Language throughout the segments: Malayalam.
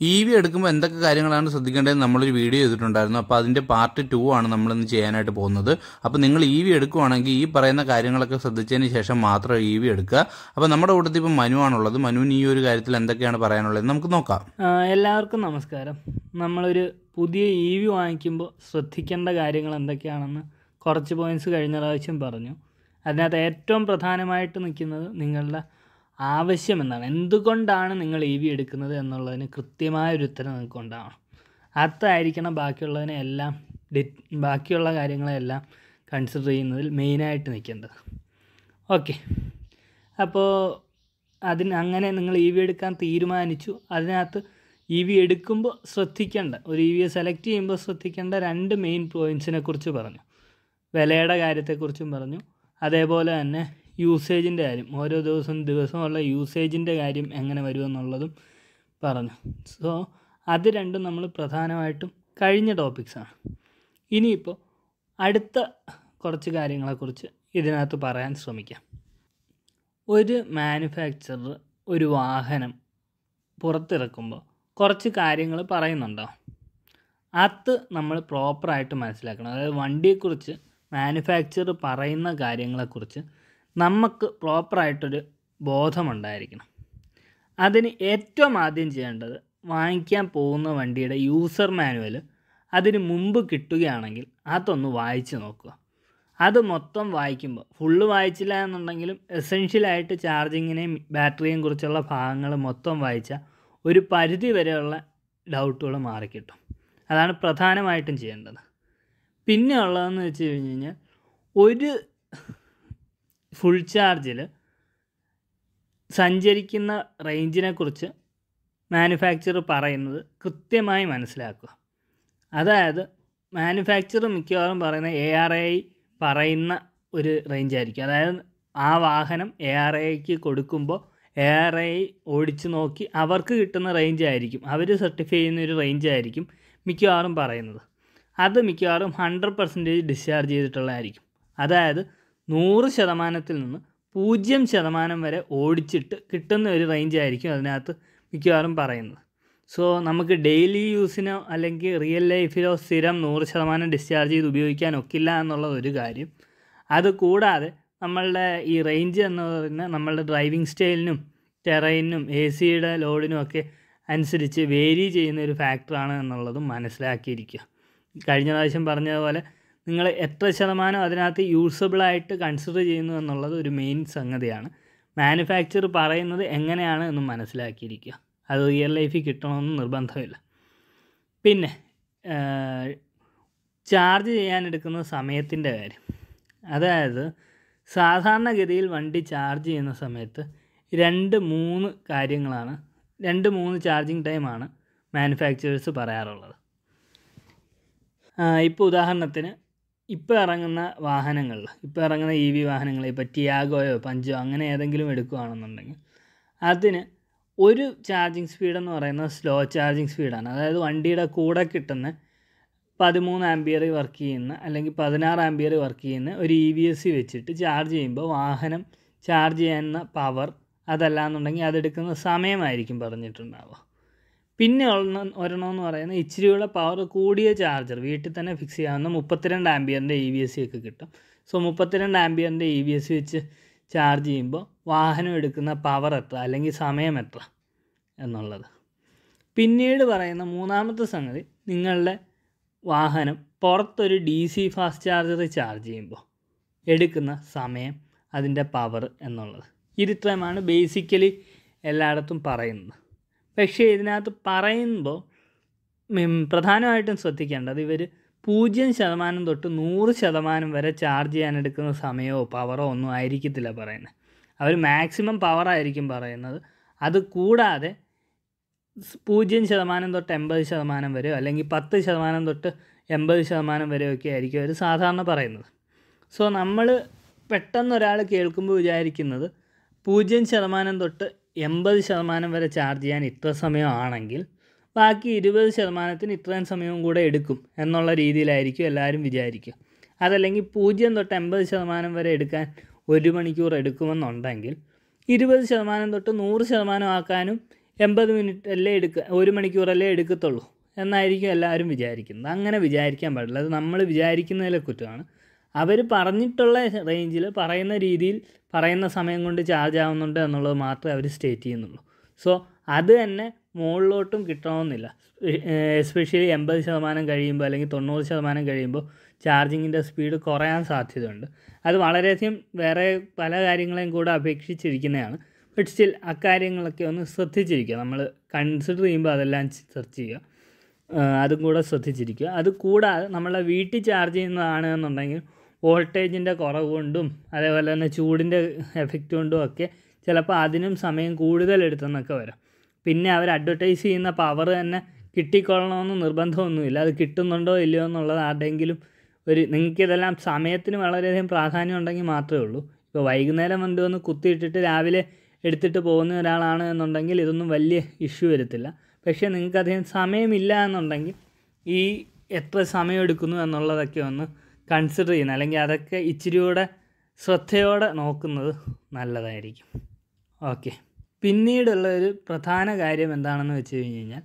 ഇ വി എടുക്കുമ്പോൾ എന്തൊക്കെ കാര്യങ്ങളാണ് ശ്രദ്ധിക്കേണ്ടത് നമ്മളൊരു വീഡിയോ ചെയ്തിട്ടുണ്ടായിരുന്നു. അപ്പോൾ അതിന്റെ പാർട്ട് ടു ആണ് നമ്മളിന്ന് ചെയ്യാനായിട്ട് പോകുന്നത്. അപ്പോൾ നിങ്ങൾ ഇ വി എടുക്കുവാണെങ്കിൽ ഈ പറയുന്ന കാര്യങ്ങളൊക്കെ ശ്രദ്ധിച്ചതിന് ശേഷം മാത്രം ഇ വി എടുക്കുക. അപ്പോൾ നമ്മുടെ കൂട്ടത്തിൽ ഇപ്പോൾ മനു ആണുള്ളത്. മനുവിന് ഈ ഒരു കാര്യത്തിൽ എന്തൊക്കെയാണ് പറയാനുള്ളത്? നമുക്ക് നോക്കാം. എല്ലാവർക്കും നമസ്കാരം. നമ്മളൊരു പുതിയ ഇ വി വാങ്ങിക്കുമ്പോൾ ശ്രദ്ധിക്കേണ്ട കാര്യങ്ങൾ എന്തൊക്കെയാണെന്ന് കുറച്ച് പോയിന്റ്സ് കഴിഞ്ഞ പ്രാവശ്യം പറഞ്ഞു. അതിനകത്ത് ഏറ്റവും പ്രധാനമായിട്ട് നിൽക്കുന്നത് നിങ്ങളുടെ ആവശ്യം എന്താണ് എന്തുകൊണ്ടാണ് നിങ്ങൾ ഇ വി എടുക്കുന്നത് എന്നുള്ളതിന് കൃത്യമായ ഒരു ഉത്തരം നിങ്ങൾക്ക് ഉണ്ടാവണം അതായിരിക്കണം ബാക്കിയുള്ളതിനെ എല്ലാം ഡി ബാക്കിയുള്ള കാര്യങ്ങളെല്ലാം കൺസിഡർ ചെയ്യുന്നതിൽ മെയിനായിട്ട് നിൽക്കേണ്ടത്. ഓക്കെ അപ്പോൾ അതിന് അങ്ങനെ നിങ്ങൾ ഇ വി എടുക്കാൻ തീരുമാനിച്ചു. അതിനകത്ത് ഇ വി എടുക്കുമ്പോൾ ശ്രദ്ധിക്കേണ്ട ഒരു ഇ വിയെ സെലക്ട് ചെയ്യുമ്പോൾ ശ്രദ്ധിക്കേണ്ട രണ്ട് മെയിൻ പോയിന്റ്സിനെ കുറിച്ച് പറഞ്ഞു. വിലയുടെ കാര്യത്തെക്കുറിച്ചും പറഞ്ഞു. അതേപോലെ തന്നെ യൂസേജിന്റെ കാര്യം. ഓരോ ദിവസം ദിവസമുള്ള യൂസേജിന്റെ കാര്യം എങ്ങനെ വരുമെന്നുള്ളതും പറഞ്ഞു. സോ അത് രണ്ടും നമ്മൾ പ്രധാനമായിട്ടും കഴിഞ്ഞ ടോപ്പിക്സാണ് ഇനിയിപ്പോൾ അടുത്ത കുറച്ച് കാര്യങ്ങളെക്കുറിച്ച് ഇതിനകത്ത് പറയാൻ ശ്രമിക്കാം. ഒരു മാനുഫാക്ചറർ ഒരു വാഹനം പുറത്തിറക്കുമ്പോൾ കുറച്ച് കാര്യങ്ങൾ പറയുന്നുണ്ടാവും അത് നമ്മൾ പ്രോപ്പറായിട്ട് മനസ്സിലാക്കണം. അതായത് വണ്ടിയെക്കുറിച്ച് മാനുഫാക്ചർ പറയുന്ന കാര്യങ്ങളെക്കുറിച്ച് നമുക്ക് പ്രോപ്പറായിട്ടൊരു ബോധമുണ്ടായിരിക്കണം. അതിന് ഏറ്റവും ആദ്യം ചെയ്യേണ്ടത് വാങ്ങിക്കാൻ പോകുന്ന വണ്ടിയുടെ യൂസർ മാനുവൽ അതിന് മുമ്പ് കിട്ടുകയാണെങ്കിൽ അതൊന്ന് വായിച്ച് നോക്കുക. അത് മൊത്തം വായിക്കുമ്പോൾ ഫുള്ള് വായിച്ചില്ല എന്നുണ്ടെങ്കിലും എസെൻഷ്യലായിട്ട് ചാർജിങ്ങിനെയും ബാറ്ററിയെയും കുറിച്ചുള്ള ഭാഗങ്ങൾ മൊത്തം വായിച്ചാൽ ഒരു പരിധി വരെയുള്ള ഡൗട്ടുകൾ മാറിക്കിട്ടും. അതാണ് പ്രധാനമായിട്ടും ചെയ്യേണ്ടത്. പിന്നെ ഉള്ളതെന്ന് വെച്ച് കഴിഞ്ഞ് കഴിഞ്ഞാൽ ഒരു ഫുൾ ചാർജിൽ സഞ്ചരിക്കുന്ന റേഞ്ചിനെ കുറിച്ച് മാനുഫാക്ചർ പറയുന്നത് കൃത്യമായി മനസ്സിലാക്കുക. അതായത് മാനുഫാക്ചർ മിക്കവാറും പറയുന്ന എ ആർ ഐ പറയുന്ന ഒരു റേഞ്ച് ആയിരിക്കും അതായത് ആ വാഹനം എ ആർ ഐക്ക് കൊടുക്കുമ്പോൾ എ ആർ ഐ ഓടിച്ച് നോക്കി അവർക്ക് കിട്ടുന്ന റേഞ്ച് ആയിരിക്കും അവർ സർട്ടിഫൈ ചെയ്യുന്ന ഒരു റേഞ്ച് ആയിരിക്കും മിക്കവാറും പറയുന്നത്. അത് മിക്കവാറും ഹൺഡ്രഡ് പെർസെന്റേജ് ഡിസ്ചാർജ് ചെയ്തിട്ടുള്ളതായിരിക്കും. അതായത് നൂറ് ശതമാനത്തിൽ നിന്ന് പൂജ്യം ശതമാനം വരെ ഓടിച്ചിട്ട് കിട്ടുന്ന ഒരു റേഞ്ച് ആയിരിക്കും അതിനകത്ത് മിക്കവാറും പറയുന്നത്. സോ നമുക്ക് ഡെയിലി യൂസിനോ അല്ലെങ്കിൽ റിയൽ ലൈഫിലോ സ്ഥിരം നൂറ് ശതമാനം ഡിസ്ചാർജ് ചെയ്ത് ഉപയോഗിക്കാൻ ഒക്കില്ല എന്നുള്ള ഒരു കാര്യം. അത് കൂടാതെ നമ്മളുടെ ഈ റേഞ്ച് എന്ന് പറയുന്നത് നമ്മളുടെ ഡ്രൈവിംഗ് സ്റ്റൈലിനും ടെറൈനും എ സിയുടെ ലോഡിനും ഒക്കെ അനുസരിച്ച് വേരി ചെയ്യുന്ന ഒരു ഫാക്ടറാണ് എന്നുള്ളതും മനസ്സിലാക്കിയിരിക്കുക. കഴിഞ്ഞ പ്രാവശ്യം പറഞ്ഞതുപോലെ നിങ്ങൾ എത്ര ശതമാനം അതിനകത്ത് യൂസബിളായിട്ട് കൺസിഡർ ചെയ്യുന്നു എന്നുള്ളത് ഒരു മെയിൻ സംഗതിയാണ്. മാനുഫാക്ചർ പറയുന്നത് എങ്ങനെയാണ് എന്ന് മനസ്സിലാക്കിയിരിക്കുക. അത് റിയൽ ലൈഫിൽ കിട്ടണമെന്ന് നിർബന്ധമില്ല. പിന്നെ ചാർജ് ചെയ്യാനെടുക്കുന്ന സമയത്തിന്റെ കാര്യം. അതായത് സാധാരണഗതിയിൽ വണ്ടി ചാർജ് ചെയ്യുന്ന സമയത്ത് രണ്ട് മൂന്ന് കാര്യങ്ങളാണ് രണ്ട് മൂന്ന് ചാർജിങ് ടൈമാണ് മാനുഫാക്ചറേഴ്സ് പറയാറുള്ളത്. ഇപ്പോൾ ഉദാഹരണത്തിന് ഇപ്പോൾ ഇറങ്ങുന്ന വാഹനങ്ങളിൽ ഇപ്പോൾ ഇറങ്ങുന്ന ഇ വി വാഹനങ്ങൾ ഇപ്പോൾ ടിയാഗോയോ പഞ്ചോ അങ്ങനെ ഏതെങ്കിലും എടുക്കുകയാണെന്നുണ്ടെങ്കിൽ അതിന് ഒരു ചാർജിങ് സ്പീഡെന്ന് പറയുന്നത് സ്ലോ ചാർജിങ് സ്പീഡാണ് അതായത് വണ്ടിയുടെ കൂടെ കിട്ടുന്ന പതിമൂന്ന് ആംബിയർ വർക്ക് ചെയ്യുന്ന അല്ലെങ്കിൽ പതിനാറ് ആംബിയർ വർക്ക് ചെയ്യുന്ന ഒരു ഇ വി എസ് സി വെച്ചിട്ട് ചാർജ് ചെയ്യുമ്പോൾ വാഹനം ചാർജ് ചെയ്യുന്ന പവർ അതല്ല എന്നുണ്ടെങ്കിൽ അതെടുക്കുന്ന സമയമായിരിക്കും പറഞ്ഞിട്ടുണ്ടാവുക. പിന്നെ ഒന്ന് ഒരെണ്ണമെന്ന് പറയുന്നത് ഇച്ചിരിയുള്ള പവർ കൂടിയ ചാർജർ വീട്ടിൽ തന്നെ ഫിക്സ് ചെയ്യാവുന്ന മുപ്പത്തിരണ്ട് ആംബിയറിന്റെ ഇ വി എസ് സി ഒക്കെ കിട്ടും. സോ മുപ്പത്തിരണ്ട് ആംബിയറിന്റെ ഇ വി എസ് സി വെച്ച് ചാർജ് ചെയ്യുമ്പോൾ വാഹനം എടുക്കുന്ന പവർ എത്ര അല്ലെങ്കിൽ സമയം എത്ര എന്നുള്ളത്. പിന്നീട് പറയുന്ന മൂന്നാമത്തെ സംഗതി നിങ്ങളുടെ വാഹനം പുറത്തൊരു D C fast charger charge ചെയ്യുമ്പോൾ എടുക്കുന്ന സമയം അതിന്റെ പവർ എന്നുള്ളത്. ഇതിത്രയുമാണ് ബേസിക്കലി എല്ലായിടത്തും പറയുന്നത്. പക്ഷേ ഇതിനകത്ത് പറയുമ്പോൾ പ്രധാനമായിട്ടും ശ്രദ്ധിക്കേണ്ടത് ഇവർ പൂജ്യം ശതമാനം തൊട്ട് നൂറ് ശതമാനം വരെ ചാർജ് ചെയ്യാൻ എടുക്കുന്ന സമയമോ പവറോ ഒന്നും ആയിരിക്കത്തില്ല പറയുന്നത് അവർ മാക്സിമം പവറായിരിക്കും പറയുന്നത്. അത് കൂടാതെ പൂജ്യം ശതമാനം തൊട്ട് എൺപത് ശതമാനം വരെയോ അല്ലെങ്കിൽ പത്ത് ശതമാനം തൊട്ട് എൺപത് ശതമാനം വരെയൊക്കെ ആയിരിക്കും അവർ സാധാരണ പറയുന്നത്. സോ നമ്മൾ പെട്ടെന്ന് ഒരാൾ കേൾക്കുമ്പോൾ വിചാരിക്കുന്നത് പൂജ്യം ശതമാനം തൊട്ട് എൺപത് ശതമാനം വരെ ചാർജ് ചെയ്യാൻ ഇത്ര സമയമാണെങ്കിൽ ബാക്കി ഇരുപത് ശതമാനത്തിന് ഇത്രയും സമയവും കൂടെ എടുക്കും എന്നുള്ള രീതിയിലായിരിക്കും എല്ലാവരും വിചാരിക്കുക. അതല്ലെങ്കിൽ പൂജ്യം തൊട്ട് എൺപത് ശതമാനം വരെ എടുക്കാൻ ഒരു മണിക്കൂർ എടുക്കുമെന്നുണ്ടെങ്കിൽ ഇരുപത് ശതമാനം തൊട്ട് നൂറ് ശതമാനം ആക്കാനും എൺപത് മിനിറ്റ് അല്ലേ എടുക്കുക ഒരു മണിക്കൂറല്ലേ എടുക്കത്തുള്ളൂ എന്നായിരിക്കും എല്ലാവരും വിചാരിക്കുന്നത്. അങ്ങനെ വിചാരിക്കാൻ പാടില്ല. അത് നമ്മൾ വിചാരിക്കുന്നതിലെ കുറ്റമാണ്. അവർ പറഞ്ഞിട്ടുള്ള റേഞ്ചിൽ പറയുന്ന രീതിയിൽ പറയുന്ന സമയം കൊണ്ട് ചാർജ് ആവുന്നുണ്ട് എന്നുള്ളത് മാത്രമേ അവർ സ്റ്റേറ്റ് ചെയ്യുന്നുള്ളൂ. സോ അത് തന്നെ മുകളിലോട്ടും കിട്ടണമെന്നില്ല. എസ്പെഷ്യലി എൺപത് ശതമാനം കഴിയുമ്പോൾ അല്ലെങ്കിൽ തൊണ്ണൂറ് ശതമാനം കഴിയുമ്പോൾ ചാർജിങ്ങിന്റെ സ്പീഡ് കുറയാൻ സാധ്യതയുണ്ട്. അത് വളരെയധികം വേറെ പല കാര്യങ്ങളെയും കൂടെ അപേക്ഷിച്ചിരിക്കുന്നതാണ്. ബട്ട് സ്റ്റിൽ അക്കാര്യങ്ങളൊക്കെ ഒന്ന് ശ്രദ്ധിച്ചിരിക്കുക. നമ്മൾ കൺസിഡർ ചെയ്യുമ്പോൾ അതെല്ലാം സെർച്ച് ചെയ്യുക. അതും കൂടെ ശ്രദ്ധിച്ചിരിക്കുക. അത് കൂടാതെ നമ്മളെ വീട്ടിൽ ചാർജ് ചെയ്യുന്നതാണ് എന്നുണ്ടെങ്കിൽ വോൾട്ടേജിന്റെ കുറവ് കൊണ്ടും അതേപോലെ തന്നെ ചൂടിന്റെ എഫക്റ്റ് കൊണ്ടും ഒക്കെ ചിലപ്പോൾ അതിനും സമയം കൂടുതൽ എടുത്തെന്നൊക്കെ വരാം. പിന്നെ അവർ അഡ്വർട്ടൈസ് ചെയ്യുന്ന പവർ തന്നെ കിട്ടിക്കൊള്ളണമെന്ന് നിർബന്ധമൊന്നുമില്ല. അത് കിട്ടുന്നുണ്ടോ ഇല്ലയോ എന്നുള്ളത് ആരുടെയെങ്കിലും ഒരു നിങ്ങൾക്കിതെല്ലാം സമയത്തിന് വളരെയധികം പ്രാധാന്യം ഉണ്ടെങ്കിൽ മാത്രമേ ഉള്ളൂ. ഇപ്പോൾ വൈകുന്നേരം വണ്ടി വന്ന് കുത്തിയിട്ടിട്ട് രാവിലെ എടുത്തിട്ട് പോകുന്ന ഒരാളാണ് എന്നുണ്ടെങ്കിൽ ഇതൊന്നും വലിയ ഇഷ്യൂ വരത്തില്ല. പക്ഷേ നിങ്ങൾക്ക് അധികം സമയമില്ല എന്നുണ്ടെങ്കിൽ ഈ എത്ര സമയം എടുക്കുന്നു എന്നുള്ളതൊക്കെ ഒന്ന് കൺസിഡർ ചെയ്യുന്നത്. അല്ലെങ്കിൽ അതൊക്കെ ഇച്ചിരി കൂടെ ശ്രദ്ധയോടെ നോക്കുന്നത് നല്ലതായിരിക്കും. ഓക്കെ പിന്നീടുള്ള ഒരു പ്രധാന കാര്യം എന്താണെന്ന് വെച്ച് കഴിഞ്ഞ് കഴിഞ്ഞാൽ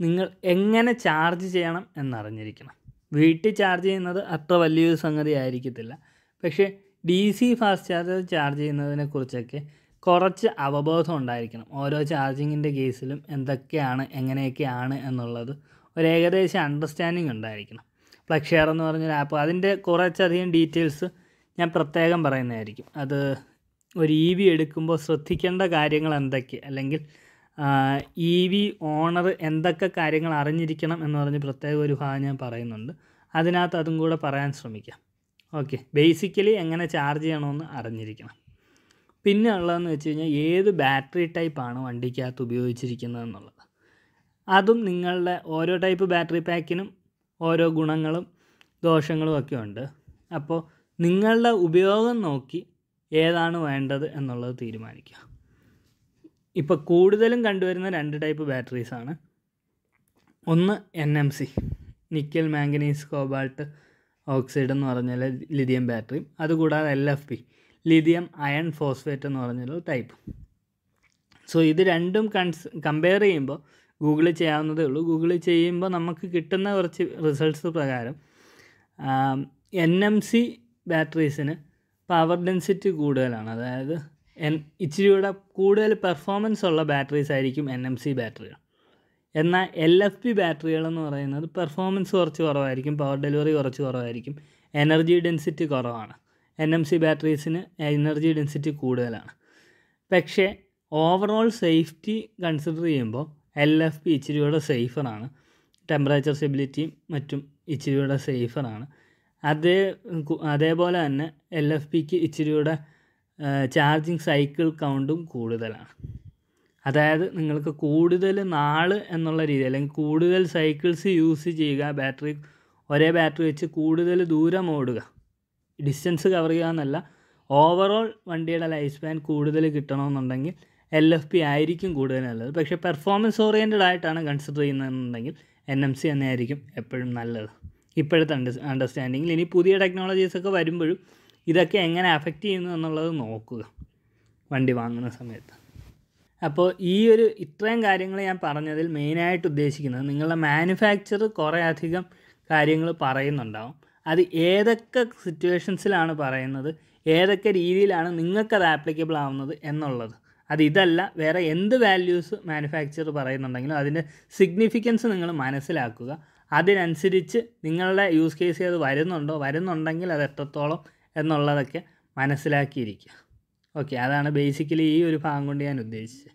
നിങ്ങൾ എങ്ങനെ ചാർജ് ചെയ്യണം എന്നറിഞ്ഞിരിക്കണം. വീട്ടിൽ ചാർജ് ചെയ്യുന്നത് അത്ര വലിയൊരു സംഗതി ആയിരിക്കത്തില്ല. പക്ഷേ D C fast charger charge ചെയ്യുന്നതിനെ കുറിച്ചൊക്കെ കുറച്ച് അവബോധം ഉണ്ടായിരിക്കണം. ഓരോ ചാർജിങ്ങിന്റെ കേസിലും എന്തൊക്കെയാണ് എങ്ങനെയൊക്കെയാണ് എന്നുള്ളത് ഒരു ഏകദേശം അണ്ടർസ്റ്റാൻഡിങ് ഉണ്ടായിരിക്കണം. പ്ലഗ് ഷെയർ എന്ന് പറഞ്ഞൊരു ആപ്പ് അതിന്റെ കുറച്ചധികം ഡീറ്റെയിൽസ് ഞാൻ പ്രത്യേകം പറയുന്നതായിരിക്കും. അത് ഒരു ഇ വി എടുക്കുമ്പോൾ ശ്രദ്ധിക്കേണ്ട കാര്യങ്ങൾ എന്തൊക്കെ? അല്ലെങ്കിൽ ഇ വി ഓണർ എന്തൊക്കെ കാര്യങ്ങൾ അറിഞ്ഞിരിക്കണം എന്ന് പറഞ്ഞ് പ്രത്യേക ഒരു ഭാഗം ഞാൻ പറയുന്നുണ്ട്. അതിനകത്ത് അതും കൂടെ പറയാൻ ശ്രമിക്കാം. ഓക്കെ ബേസിക്കലി എങ്ങനെ ചാർജ് ചെയ്യണമെന്ന് അറിഞ്ഞിരിക്കണം. പിന്നെ ഉള്ളതെന്ന് വെച്ച് കഴിഞ്ഞാൽ ഏത് ബാറ്ററി ടൈപ്പാണ് വണ്ടിക്കകത്ത് ഉപയോഗിച്ചിരിക്കുന്നത് എന്നുള്ളത്. അതും നിങ്ങളുടെ ഓരോ ടൈപ്പ് ബാറ്ററി പാക്കിനും ഓരോ ഗുണങ്ങളും ദോഷങ്ങളും ഒക്കെ ഉണ്ട്. അപ്പോൾ നിങ്ങളുടെ ഉപയോഗം നോക്കി ഏതാണ് വേണ്ടത് എന്നുള്ളത് തീരുമാനിക്കുക. ഇപ്പോൾ കൂടുതലും കണ്ടുവരുന്ന രണ്ട് ടൈപ്പ് ബാറ്ററീസാണ് ഒന്ന് N M C nickel manganese cobalt oxide എന്ന് പറഞ്ഞാൽ ലിഥിയം ബാറ്ററിയും അതുകൂടാതെ L F P lithium iron phosphate എന്ന് പറഞ്ഞൊരു ടൈപ്പ് സോ ഇത് രണ്ടും കൺസ് കമ്പയർ ചെയ്യുമ്പോൾ ഗൂഗിളിൽ ചെയ്യാവുന്നതേ ഉള്ളൂ. ഗൂഗിളിൽ ചെയ്യുമ്പോൾ നമുക്ക് കിട്ടുന്ന കുറച്ച് റിസൾട്ട്സ് പ്രകാരം എൻ എം സി ബാറ്ററീസിന് പവർ ഡെൻസിറ്റി കൂടുതലാണ്. അതായത് എൻ ഇച്ചിരി കൂടെ കൂടുതൽ പെർഫോമൻസ് ഉള്ള ബാറ്ററീസ് ആയിരിക്കും എൻ എം സി ബാറ്ററികൾ എന്നാൽ എൽ എഫ് പി ബാറ്ററികൾ എന്ന് പറയുന്നത് പെർഫോമൻസ് കുറച്ച് കുറവായിരിക്കും പവർ ഡെലിവറി കുറച്ച് കുറവായിരിക്കും എനർജി ഡെൻസിറ്റി കുറവാണ്. എൻ എം സി ബാറ്ററീസിന് എനർജി ഡെൻസിറ്റി കൂടുതലാണ്. പക്ഷേ ഓവറോൾ സേഫ്റ്റി കൺസിഡർ ചെയ്യുമ്പോൾ എൽ എഫ് പി ഇച്ചിരി കൂടെ സേഫറാണ്. ടെമ്പറേച്ചർ സ്റ്റെബിലിറ്റിയും മറ്റും ഇച്ചിരി കൂടെ സേഫറാണ്. അതേ അതേപോലെ തന്നെ എൽ എഫ് പിക്ക് ഇച്ചിരി കൂടെ ചാർജിങ് സൈക്കിൾ കൗണ്ടും കൂടുതലാണ്. അതായത് നിങ്ങൾക്ക് കൂടുതൽ നാൾ എന്നുള്ള രീതി അല്ലെങ്കിൽ കൂടുതൽ സൈക്കിൾസ് യൂസ് ചെയ്യുക ബാറ്ററി ഒരേ ബാറ്ററി വെച്ച് കൂടുതൽ ദൂരം ഓടുക ഡിസ്റ്റൻസ് കവർ ചെയ്യുക എന്നല്ല ഓവറോൾ വണ്ടിയുടെ ലൈഫ് സ്പാൻ കൂടുതൽ കിട്ടണമെന്നുണ്ടെങ്കിൽ എൽ എഫ് പി ആയിരിക്കും കൂടുതൽ നല്ലത് പക്ഷേ പെർഫോമൻസ് ഓറിയന്റഡ് ആയിട്ടാണ് കൺസിഡർ ചെയ്യുന്നതെന്നുണ്ടെങ്കിൽ എൻ എം സി തന്നെയായിരിക്കും എപ്പോഴും നല്ലത്. ഇപ്പോഴത്തെ അണ്ടർ അണ്ടർസ്റ്റാൻഡിങ്ങിൽ ഇനി പുതിയ ടെക്നോളജീസ് ഒക്കെ വരുമ്പോഴും ഇതൊക്കെ എങ്ങനെ അഫക്റ്റ് ചെയ്യുന്നു എന്നുള്ളത് നോക്കുക. വണ്ടി വാങ്ങുന്ന സമയത്ത്. അപ്പോൾ ഈ ഒരു ഇത്രയും കാര്യങ്ങൾ ഞാൻ പറഞ്ഞതിൽ മെയിനായിട്ട് ഉദ്ദേശിക്കുന്നത് നിങ്ങളുടെ മാനുഫാക്ചർ കുറേ അധികം കാര്യങ്ങൾ പറയുന്നുണ്ടാവും. അത് ഏതൊക്കെ സിറ്റുവേഷൻസിലാണ് പറയുന്നത്? ഏതൊക്കെ രീതിയിലാണ് നിങ്ങൾക്കത് ആപ്ലിക്കബിൾ ആവുന്നത് എന്നുള്ളത്. അത് ഇതല്ല വേറെ എന്ത് വാല്യൂസ് മാനുഫാക്ചർ പറയുന്നുണ്ടെങ്കിലും അതിന്റെ സിഗ്നിഫിക്കൻസ് നിങ്ങൾ മനസ്സിലാക്കുക. അതിനനുസരിച്ച് നിങ്ങളുടെ യൂസ് കേസ് അത് വരുന്നുണ്ടോ വരുന്നുണ്ടെങ്കിൽ അത് എത്രത്തോളം എന്നുള്ളതൊക്കെ മനസ്സിലാക്കിയിരിക്കുക. ഓക്കെ അതാണ് ബേസിക്കലി ഈ ഒരു ഭാഗം കൊണ്ട് ഞാൻ ഉദ്ദേശിച്ചത്.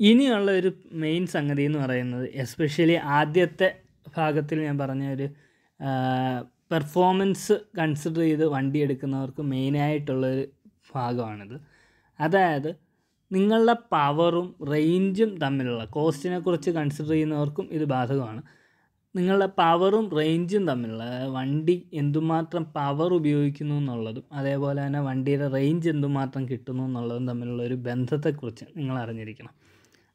ഇനിയുള്ള ഒരു മെയിൻ സംഗതി എന്ന് പറയുന്നത് എസ്പെഷ്യലി ആദ്യത്തെ ഭാഗത്തിൽ ഞാൻ പറഞ്ഞ ഒരു പെർഫോമൻസ് കൺസിഡർ ചെയ്ത് വണ്ടി എടുക്കുന്നവർക്ക് മെയിനായിട്ടുള്ളൊരു ഭാഗമാണിത്. അതായത് നിങ്ങളുടെ പവറും റേഞ്ചും തമ്മിലുള്ള കോസ്റ്റിനെ കുറിച്ച് കൺസിഡർ ചെയ്യുന്നവർക്കും ഇത് ബാധകമാണ്. നിങ്ങളുടെ പവറും റേഞ്ചും തമ്മിലുള്ള വണ്ടി എന്തുമാത്രം പവർ ഉപയോഗിക്കുന്നു എന്നുള്ളതും അതേപോലെ തന്നെ വണ്ടിയുടെ റേഞ്ച് എന്തുമാത്രം കിട്ടുന്നു എന്നുള്ളതും തമ്മിലുള്ള ഒരു ബന്ധത്തെക്കുറിച്ച് നിങ്ങൾ അറിഞ്ഞിരിക്കണം.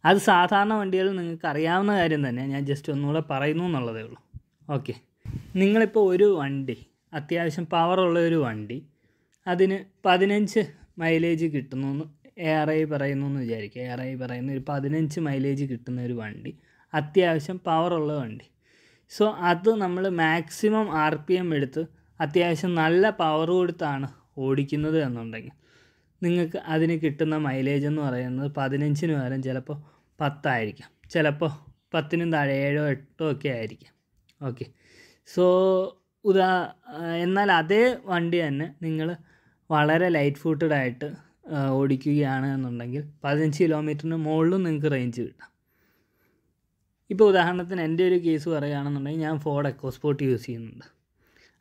അത് സാധാരണ വണ്ടികളിൽ നിങ്ങൾക്ക് അറിയാവുന്ന കാര്യം തന്നെ ഞാൻ ജസ്റ്റ് ഒന്നുകൂടെ പറയുന്നു എന്നുള്ളതേ ഉള്ളൂ. ഓക്കെ നിങ്ങളിപ്പോൾ ഒരു വണ്ടി അത്യാവശ്യം പവറുള്ള ഒരു വണ്ടി അതിന് പതിനഞ്ച് മൈലേജ് കിട്ടുന്നു എന്ന് എ ആർ ഐ പറയുന്നു എന്ന് വിചാരിക്കുക. എ ആർ ഐ പറയുന്ന ഒരു പതിനഞ്ച് മൈലേജ് കിട്ടുന്ന ഒരു വണ്ടി. അത്യാവശ്യം പവറുള്ള വണ്ടി. സോ അത് നമ്മൾ മാക്സിമം ആർ പി എം എടുത്ത് അത്യാവശ്യം നല്ല പവർ കൊടുത്താണ് ഓടിക്കുന്നത് എന്നുണ്ടെങ്കിൽ നിങ്ങൾക്ക് അതിന് കിട്ടുന്ന മൈലേജ് എന്ന് പറയുന്നത് പതിനഞ്ചിന് പകരം ചിലപ്പോൾ പത്തായിരിക്കാം. ചിലപ്പോൾ പത്തിനും താഴെ ഏഴോ എട്ടോ ഒക്കെ ആയിരിക്കാം. ഓക്കെ സോ ഉദാ എന്നാൽ അതേ വണ്ടി തന്നെ നിങ്ങൾ വളരെ ലൈറ്റ് ഫൂട്ടഡ് ആയിട്ട് ആ, ഓടിക്കുകയാണ് എന്നുണ്ടെങ്കിൽ പതിനഞ്ച് കിലോമീറ്ററിന് മുകളിലും നിങ്ങൾക്ക് റേഞ്ച് കിട്ടാം. ഇപ്പോൾ ഉദാഹരണത്തിന് എന്റെ ഒരു കേസ് പറയുകയാണെന്നുണ്ടെങ്കിൽ ഞാൻ ഫോർഡ് എക്കോസ്പോർട്ട് യൂസ് ചെയ്യുന്നുണ്ട്.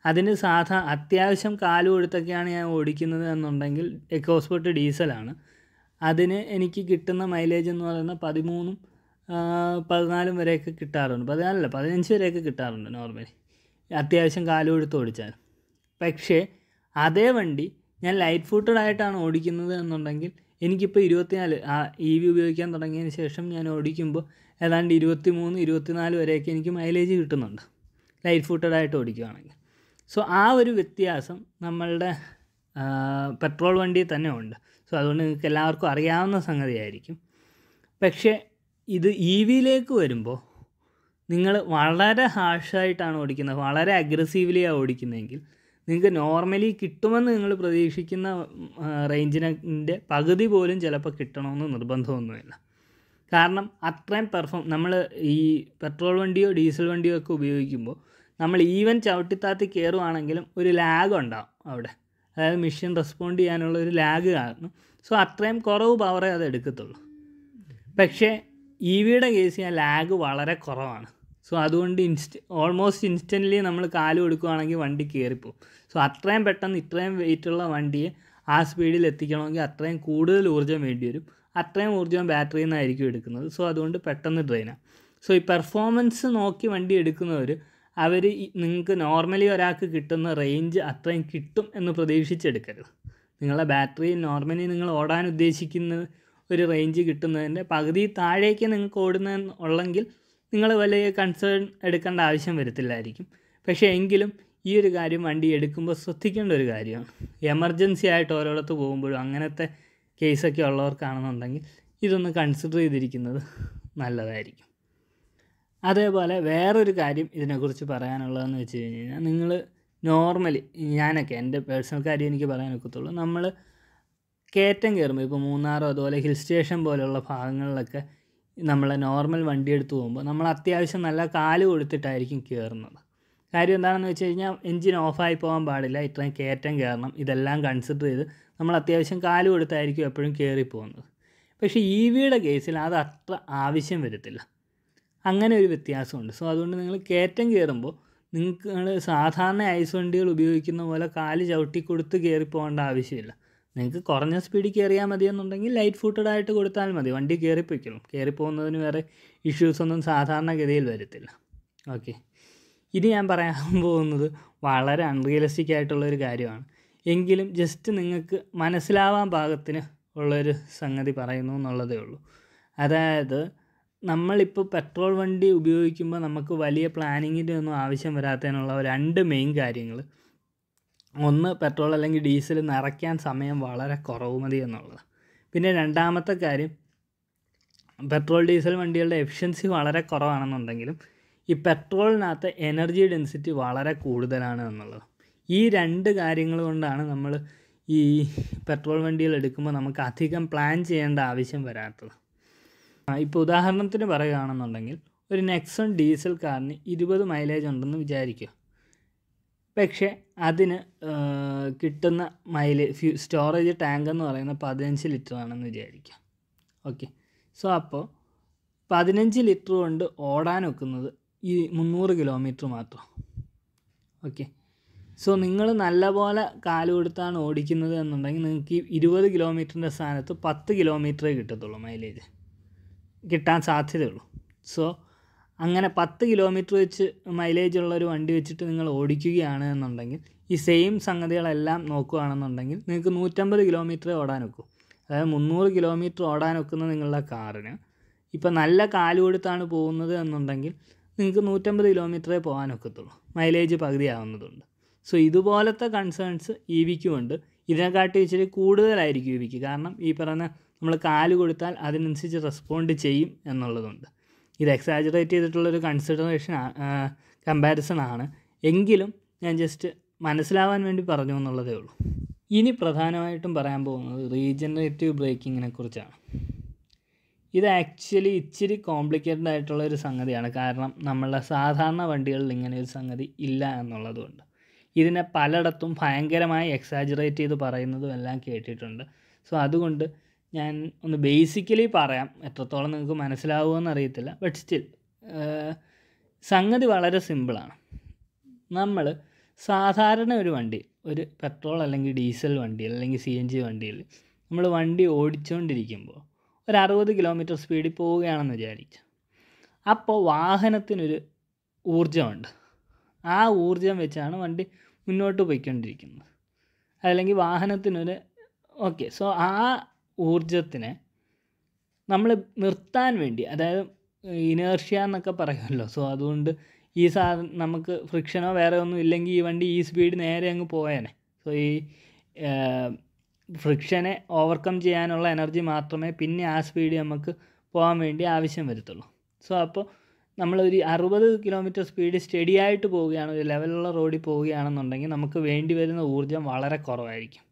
അതിന് സാധാ അത്യാവശ്യം കാലു കൊടുത്തൊക്കെയാണ് ഞാൻ ഓടിക്കുന്നത് എന്നുണ്ടെങ്കിൽ എക്കോസ്പോർട്ട് ഡീസലാണ് അതിന് എനിക്ക് കിട്ടുന്ന മൈലേജ് എന്ന് പറയുന്നത് പതിമൂന്നും പതിനാലും വരെയൊക്കെ കിട്ടാറുണ്ട്. പതിനാലല്ല പതിനഞ്ച് വരെയൊക്കെ കിട്ടാറുണ്ട് നോർമലി അത്യാവശ്യം കാലു കൊടുത്ത് ഓടിച്ചാൽ പക്ഷേ അതേ വണ്ടി ഞാൻ ലൈറ്റ് ഫൂട്ടഡ് ആയിട്ടാണ് ഓടിക്കുന്നത് എന്നുണ്ടെങ്കിൽ എനിക്കിപ്പോൾ ഇരുപത്തിനാല് ആ ഇ വി ഉപയോഗിക്കാൻ തുടങ്ങിയതിന് ശേഷം ഞാൻ ഓടിക്കുമ്പോൾ ഏതാണ്ട് ഇരുപത്തി മൂന്ന് ഇരുപത്തിനാല് വരെയൊക്കെ എനിക്ക് മൈലേജ് കിട്ടുന്നുണ്ട്. ലൈറ്റ് ഫൂട്ടഡ് ആയിട്ട് ഓടിക്കുകയാണെങ്കിൽ സോ ആ ഒരു വ്യത്യാസം നമ്മളുടെ പെട്രോൾ വണ്ടിയിൽ തന്നെ ഉണ്ട്. സോ അതുകൊണ്ട് നിങ്ങൾക്ക് എല്ലാവർക്കും അറിയാവുന്ന സംഗതിയായിരിക്കും. പക്ഷേ ഇത് ഇ വിയിലേക്ക് വരുമ്പോൾ നിങ്ങൾ വളരെ ഹാഷായിട്ടാണ് ഓടിക്കുന്നത്. വളരെ അഗ്രസീവ്ലിയാണ് ഓടിക്കുന്നതെങ്കിൽ നിങ്ങൾക്ക് നോർമലി കിട്ടുമെന്ന് നിങ്ങൾ പ്രതീക്ഷിക്കുന്ന റേഞ്ചിന്റെ പകുതി പോലും ചിലപ്പോൾ കിട്ടണമെന്ന് നിർബന്ധമൊന്നുമില്ല. കാരണം അത്രയും പെർഫോം നമ്മൾ ഈ പെട്രോൾ വണ്ടിയോ ഡീസൽ വണ്ടിയോ ഒക്കെ ഉപയോഗിക്കുമ്പോൾ നമ്മൾ ഈവൻ ചവിട്ടിത്താത്തി കയറുവാണെങ്കിലും ഒരു ലാഗ് ഉണ്ടാവും അവിടെ. അതായത് മെഷീൻ റെസ്പോണ്ട് ചെയ്യാനുള്ള ഒരു ലാഗ് കാരണം. സോ അത്രയും കുറവ് പവറേ അത് എടുക്കത്തുള്ളൂ. പക്ഷേ ഇ വിയുടെ കേസ് ആ ലാഗ് വളരെ കുറവാണ്. സോ അതുകൊണ്ട് ഇൻസ്റ്റ ഓൾമോസ്റ്റ് ഇൻസ്റ്റന്റ്ലി നമ്മൾ കാൽ കൊടുക്കുകയാണെങ്കിൽ വണ്ടി കയറിപ്പോവും സോ അത്രയും പെട്ടെന്ന് ഇത്രയും വെയിറ്റുള്ള വണ്ടിയെ ആ സ്പീഡിൽ എത്തിക്കണമെങ്കിൽ അത്രയും കൂടുതൽ ഊർജം വേണ്ടി വരും. അത്രയും ഊർജം ബാറ്ററിയിൽ നിന്നായിരിക്കും എടുക്കുന്നത്. സോ അതുകൊണ്ട് പെട്ടെന്ന് ഡ്രെയിനാണ് സോ ഈ പെർഫോമൻസ് നോക്കി വണ്ടി എടുക്കുന്നവർ അവർ നിങ്ങൾക്ക് നോർമലി ഒരാൾക്ക് കിട്ടുന്ന റേഞ്ച് അത്രയും കിട്ടും എന്ന് പ്രതീക്ഷിച്ചെടുക്കരുത്. നിങ്ങളുടെ ബാറ്ററി നോർമലി നിങ്ങൾ ഓടാൻ ഉദ്ദേശിക്കുന്ന ഒരു റേഞ്ച് കിട്ടുന്നതിന്റെ പകുതി താഴേക്ക് നിങ്ങൾക്ക് ഓടുന്ന ഉള്ളെങ്കിൽ നിങ്ങൾ വലിയ കൺസേൺ എടുക്കേണ്ട ആവശ്യം വരത്തില്ലായിരിക്കും. പക്ഷേ എങ്കിലും ഈ ഒരു കാര്യം വണ്ടി എടുക്കുമ്പോൾ ശ്രദ്ധിക്കേണ്ട ഒരു കാര്യമാണ്. എമർജൻസി ആയിട്ട് ഓരോടത്ത് പോകുമ്പോഴും അങ്ങനത്തെ കേസൊക്കെ ഉള്ളവർക്കാണെന്നുണ്ടെങ്കിൽ ഇതൊന്ന് കൺസിഡർ ചെയ്തിരിക്കുന്നത് നല്ലതായിരിക്കും. അതേപോലെ വേറൊരു കാര്യം ഇതിനെക്കുറിച്ച് പറയാനുള്ളതെന്ന് വെച്ച് കഴിഞ്ഞ് കഴിഞ്ഞാൽ നിങ്ങൾ നോർമലി ഞാനൊക്കെ എന്റെ പേഴ്സണൽ കാര്യം എനിക്ക് പറയാൻ ഒക്കത്തുള്ളൂ. നമ്മൾ കയറ്റം കയറുമ്പോൾ ഇപ്പോൾ മൂന്നാറോ അതുപോലെ ഹിൽ സ്റ്റേഷൻ പോലെയുള്ള ഭാഗങ്ങളിലൊക്കെ നമ്മൾ നോർമൽ വണ്ടി എടുത്ത് പോകുമ്പോൾ നമ്മൾ അത്യാവശ്യം നല്ല കാൽ കൊടുത്തിട്ടായിരിക്കും കയറുന്നത് കാര്യം എന്താണെന്ന് വെച്ച് കഴിഞ്ഞാൽ എൻജിൻ ഓഫായി പോകാൻ പാടില്ല. ഇത്രയും കയറ്റം കയറണം ഇതെല്ലാം കൺസിഡർ ചെയ്ത് നമ്മൾ അത്യാവശ്യം കാൽ കൊടുത്തായിരിക്കും എപ്പോഴും കയറി പോകുന്നത്. പക്ഷേ ഇ വിയുടെ കേസിൽ അത് അത്ര ആവശ്യം വരത്തില്ല. അങ്ങനെ ഒരു വ്യത്യാസമുണ്ട്. സോ അതുകൊണ്ട് നിങ്ങൾ കയറ്റം കയറുമ്പോൾ നിങ്ങൾ സാധാരണ ഐസ് വണ്ടികൾ ഉപയോഗിക്കുന്ന പോലെ കാൽ ചവിട്ടി കൊടുത്ത് കയറി പോകേണ്ട ആവശ്യമില്ല. നിങ്ങൾക്ക് കുറഞ്ഞ സ്പീഡിൽ കയറിയാൽ മതി എന്നുണ്ടെങ്കിൽ ലൈറ്റ് ഫുട്ടഡ് ആയിട്ട് കൊടുത്താൽ മതി. വണ്ടി കയറിപ്പോയിക്കും കയറിപ്പോകുന്നതിന് വേറെ ഇഷ്യൂസ് ഒന്നും സാധാരണഗതിയിൽ വരത്തില്ല. ഓക്കെ ഇനി ഞാൻ പറയാൻ പോകുന്നത് വളരെ അൺറിയലിസ്റ്റിക് ആയിട്ടുള്ളൊരു കാര്യമാണ്. എങ്കിലും ജസ്റ്റ് നിങ്ങൾക്ക് മനസ്സിലാവാൻ പാകത്തിന് ഉള്ളൊരു സംഗതി പറയുന്നു എന്നുള്ളതേ ഉള്ളൂ. അതായത് നമ്മളിപ്പോൾ പെട്രോൾ വണ്ടി ഉപയോഗിക്കുമ്പോൾ നമുക്ക് വലിയ പ്ലാനിങ്ങിന്റെ ഒന്നും ആവശ്യം വരാത്തതിനുള്ള രണ്ട് മെയിൻ കാര്യങ്ങൾ ഒന്ന് പെട്രോൾ അല്ലെങ്കിൽ ഡീസൽ നിറയ്ക്കാൻ സമയം വളരെ കുറവ് മതി എന്നുള്ളത്. പിന്നെ രണ്ടാമത്തെ കാര്യം പെട്രോൾ ഡീസൽ വണ്ടികളുടെ എഫിഷ്യൻസി വളരെ കുറവാണെന്നുണ്ടെങ്കിലും ഈ പെട്രോളിനകത്ത് എനർജി ഡെൻസിറ്റി വളരെ കൂടുതലാണ് എന്നുള്ളത്. ഈ രണ്ട് കാര്യങ്ങൾ കൊണ്ടാണ് നമ്മൾ ഈ പെട്രോൾ വണ്ടികൾ എടുക്കുമ്പോൾ നമുക്ക് അധികം പ്ലാൻ ചെയ്യേണ്ട ആവശ്യം വരാത്തത്. ഇപ്പോൾ ഉദാഹരണത്തിന് പറയുകയാണെന്നുണ്ടെങ്കിൽ ഒരു നെക്സൺ ഡീസൽ കാറിന് ഇരുപത് മൈലേജ് ഉണ്ടെന്ന് വിചാരിക്കുക. പക്ഷേ അതിന് കിട്ടുന്ന മൈലേജ് ഫ്യൂ സ്റ്റോറേജ് ടാങ്ക് എന്ന് പറയുന്നത് പതിനഞ്ച് ലിറ്റർ ആണെന്ന് വിചാരിക്കുക ഓക്കെ. സോ അപ്പോൾ പതിനഞ്ച് ലിറ്റർ കൊണ്ട് ഓടാൻ വെക്കുന്നത് ഈ മുന്നൂറ് കിലോമീറ്റർ മാത്രം. ഓക്കെ. സോ നിങ്ങൾ നല്ലപോലെ കാൽ കൊടുത്താണ് ഓടിക്കുന്നത് എന്നുണ്ടെങ്കിൽ നിങ്ങൾക്ക് ഈ ഇരുപത് കിലോമീറ്ററിന്റെ സ്ഥാനത്ത് പത്ത് കിലോമീറ്ററേ കിട്ടത്തുള്ളൂ മൈലേജ്. കിട്ടാൻ സാധ്യതയുള്ളൂ. സോ അങ്ങനെ പത്ത് കിലോമീറ്റർ വെച്ച് മൈലേജ് ഉള്ള ഒരു വണ്ടി വെച്ചിട്ട് നിങ്ങൾ ഓടിക്കുകയാണ് എന്നുണ്ടെങ്കിൽ ഈ സെയിം സംഗതികളെല്ലാം നോക്കുകയാണെന്നുണ്ടെങ്കിൽ നിങ്ങൾക്ക് നൂറ്റമ്പത് കിലോമീറ്റർ ഓടാൻ ഒക്കും. അതായത് മുന്നൂറ് കിലോമീറ്റർ ഓടാൻ ഒക്കുന്ന നിങ്ങളുടെ കാറിന് ഇപ്പം നല്ല കാലു കൊടുത്താണ് പോകുന്നത് എന്നുണ്ടെങ്കിൽ നിങ്ങൾക്ക് നൂറ്റമ്പത് കിലോമീറ്ററേ പോകാൻ ഒക്കത്തുള്ളൂ. മൈലേജ് പകുതി ആവുന്നതുണ്ട് സോ ഇതുപോലത്തെ കൺസേൺസ് ഇ വിക്കുമുണ്ട് ഇതിനെക്കാട്ടി ഇച്ചിരി കൂടുതലായിരിക്കും ഇ വിക്ക് കാരണം ഈ പറയുന്ന നമ്മൾ കാൽ കൊടുത്താൽ അതിനനുസരിച്ച് റെസ്പോണ്ട് ചെയ്യും എന്നുള്ളതുണ്ട്. ഇത് എക്സാജറേറ്റ് ചെയ്തിട്ടുള്ളൊരു കൺസിഡറേഷൻ കമ്പാരിസൺ ആണ്. എങ്കിലും ഞാൻ ജസ്റ്റ് മനസ്സിലാവാൻ വേണ്ടി പറഞ്ഞു എന്നുള്ളതേ ഉള്ളൂ. ഇനി പ്രധാനമായിട്ടും പറയാൻ പോകുന്നത് റീജനറേറ്റീവ് ബ്രേക്കിങ്ങിനെ കുറിച്ചാണ്. ഇത് ആക്ച്വലി ഇച്ചിരി കോംപ്ലിക്കേറ്റഡ് ആയിട്ടുള്ള ഒരു സംഗതിയാണ്. കാരണം നമ്മളുടെ സാധാരണ വണ്ടികളിൽ ഇങ്ങനെ ഒരു സംഗതി ഇല്ല എന്നുള്ളതുകൊണ്ട് ഇതിനെ പലയിടത്തും ഭയങ്കരമായി എക്സാജറേറ്റ് ചെയ്ത് പറയുന്നതും എല്ലാം കേട്ടിട്ടുണ്ട്. സോ അതുകൊണ്ട് ഞാൻ ഒന്ന് ബേസിക്കലി പറയാം എത്രത്തോളം നിങ്ങൾക്ക് മനസ്സിലാവുമെന്ന് അറിയത്തില്ല ബട്ട് സ്റ്റിൽ സംഗതി വളരെ സിമ്പിളാണ് നമ്മൾ സാധാരണ ഒരു വണ്ടി ഒരു പെട്രോൾ അല്ലെങ്കിൽ ഡീസൽ വണ്ടി അല്ലെങ്കിൽ സി എൻ ജി വണ്ടിയിൽ നമ്മൾ വണ്ടി ഓടിച്ചുകൊണ്ടിരിക്കുമ്പോൾ ഒരു അറുപത് കിലോമീറ്റർ സ്പീഡിൽ പോവുകയാണെന്ന് വിചാരിച്ചു. അപ്പോൾ വാഹനത്തിനൊരു ഊർജമുണ്ട്. ആ ഊർജം വെച്ചാണ് വണ്ടി മുന്നോട്ട് പോയിക്കൊണ്ടിരിക്കുന്നത്. അല്ലെങ്കിൽ വാഹനത്തിനൊരു ഓക്കെ സോ ആ ഊർജത്തിനെ നമ്മൾ നിർത്താൻ വേണ്ടി അതായത് ഇനേർഷ്യ എന്നൊക്കെ പറയുമല്ലോ. സോ അതുകൊണ്ട് ഈ സാധനം നമുക്ക് ഫ്രിക്ഷനോ വേറെ ഒന്നും ഇല്ലെങ്കിൽ ഈ വണ്ടി ഈ സ്പീഡ് നേരെ അങ്ങ് പോയേനെ. സോ ഈ ഫ്രിക്ഷനെ ഓവർകം ചെയ്യാനുള്ള എനർജി മാത്രമേ പിന്നെ ആ സ്പീഡ് നമുക്ക് പോകാൻ വേണ്ടി ആവശ്യം വരത്തുള്ളൂ. സോ അപ്പോൾ നമ്മളൊരു അറുപത് കിലോമീറ്റർ സ്പീഡ് സ്റ്റഡി ആയിട്ട് പോവുകയാണ് ഒരു ലെവലുള്ള റോഡിൽ പോവുകയാണെന്നുണ്ടെങ്കിൽ നമുക്ക് വേണ്ടി വരുന്ന ഊർജം വളരെ കുറവായിരിക്കും.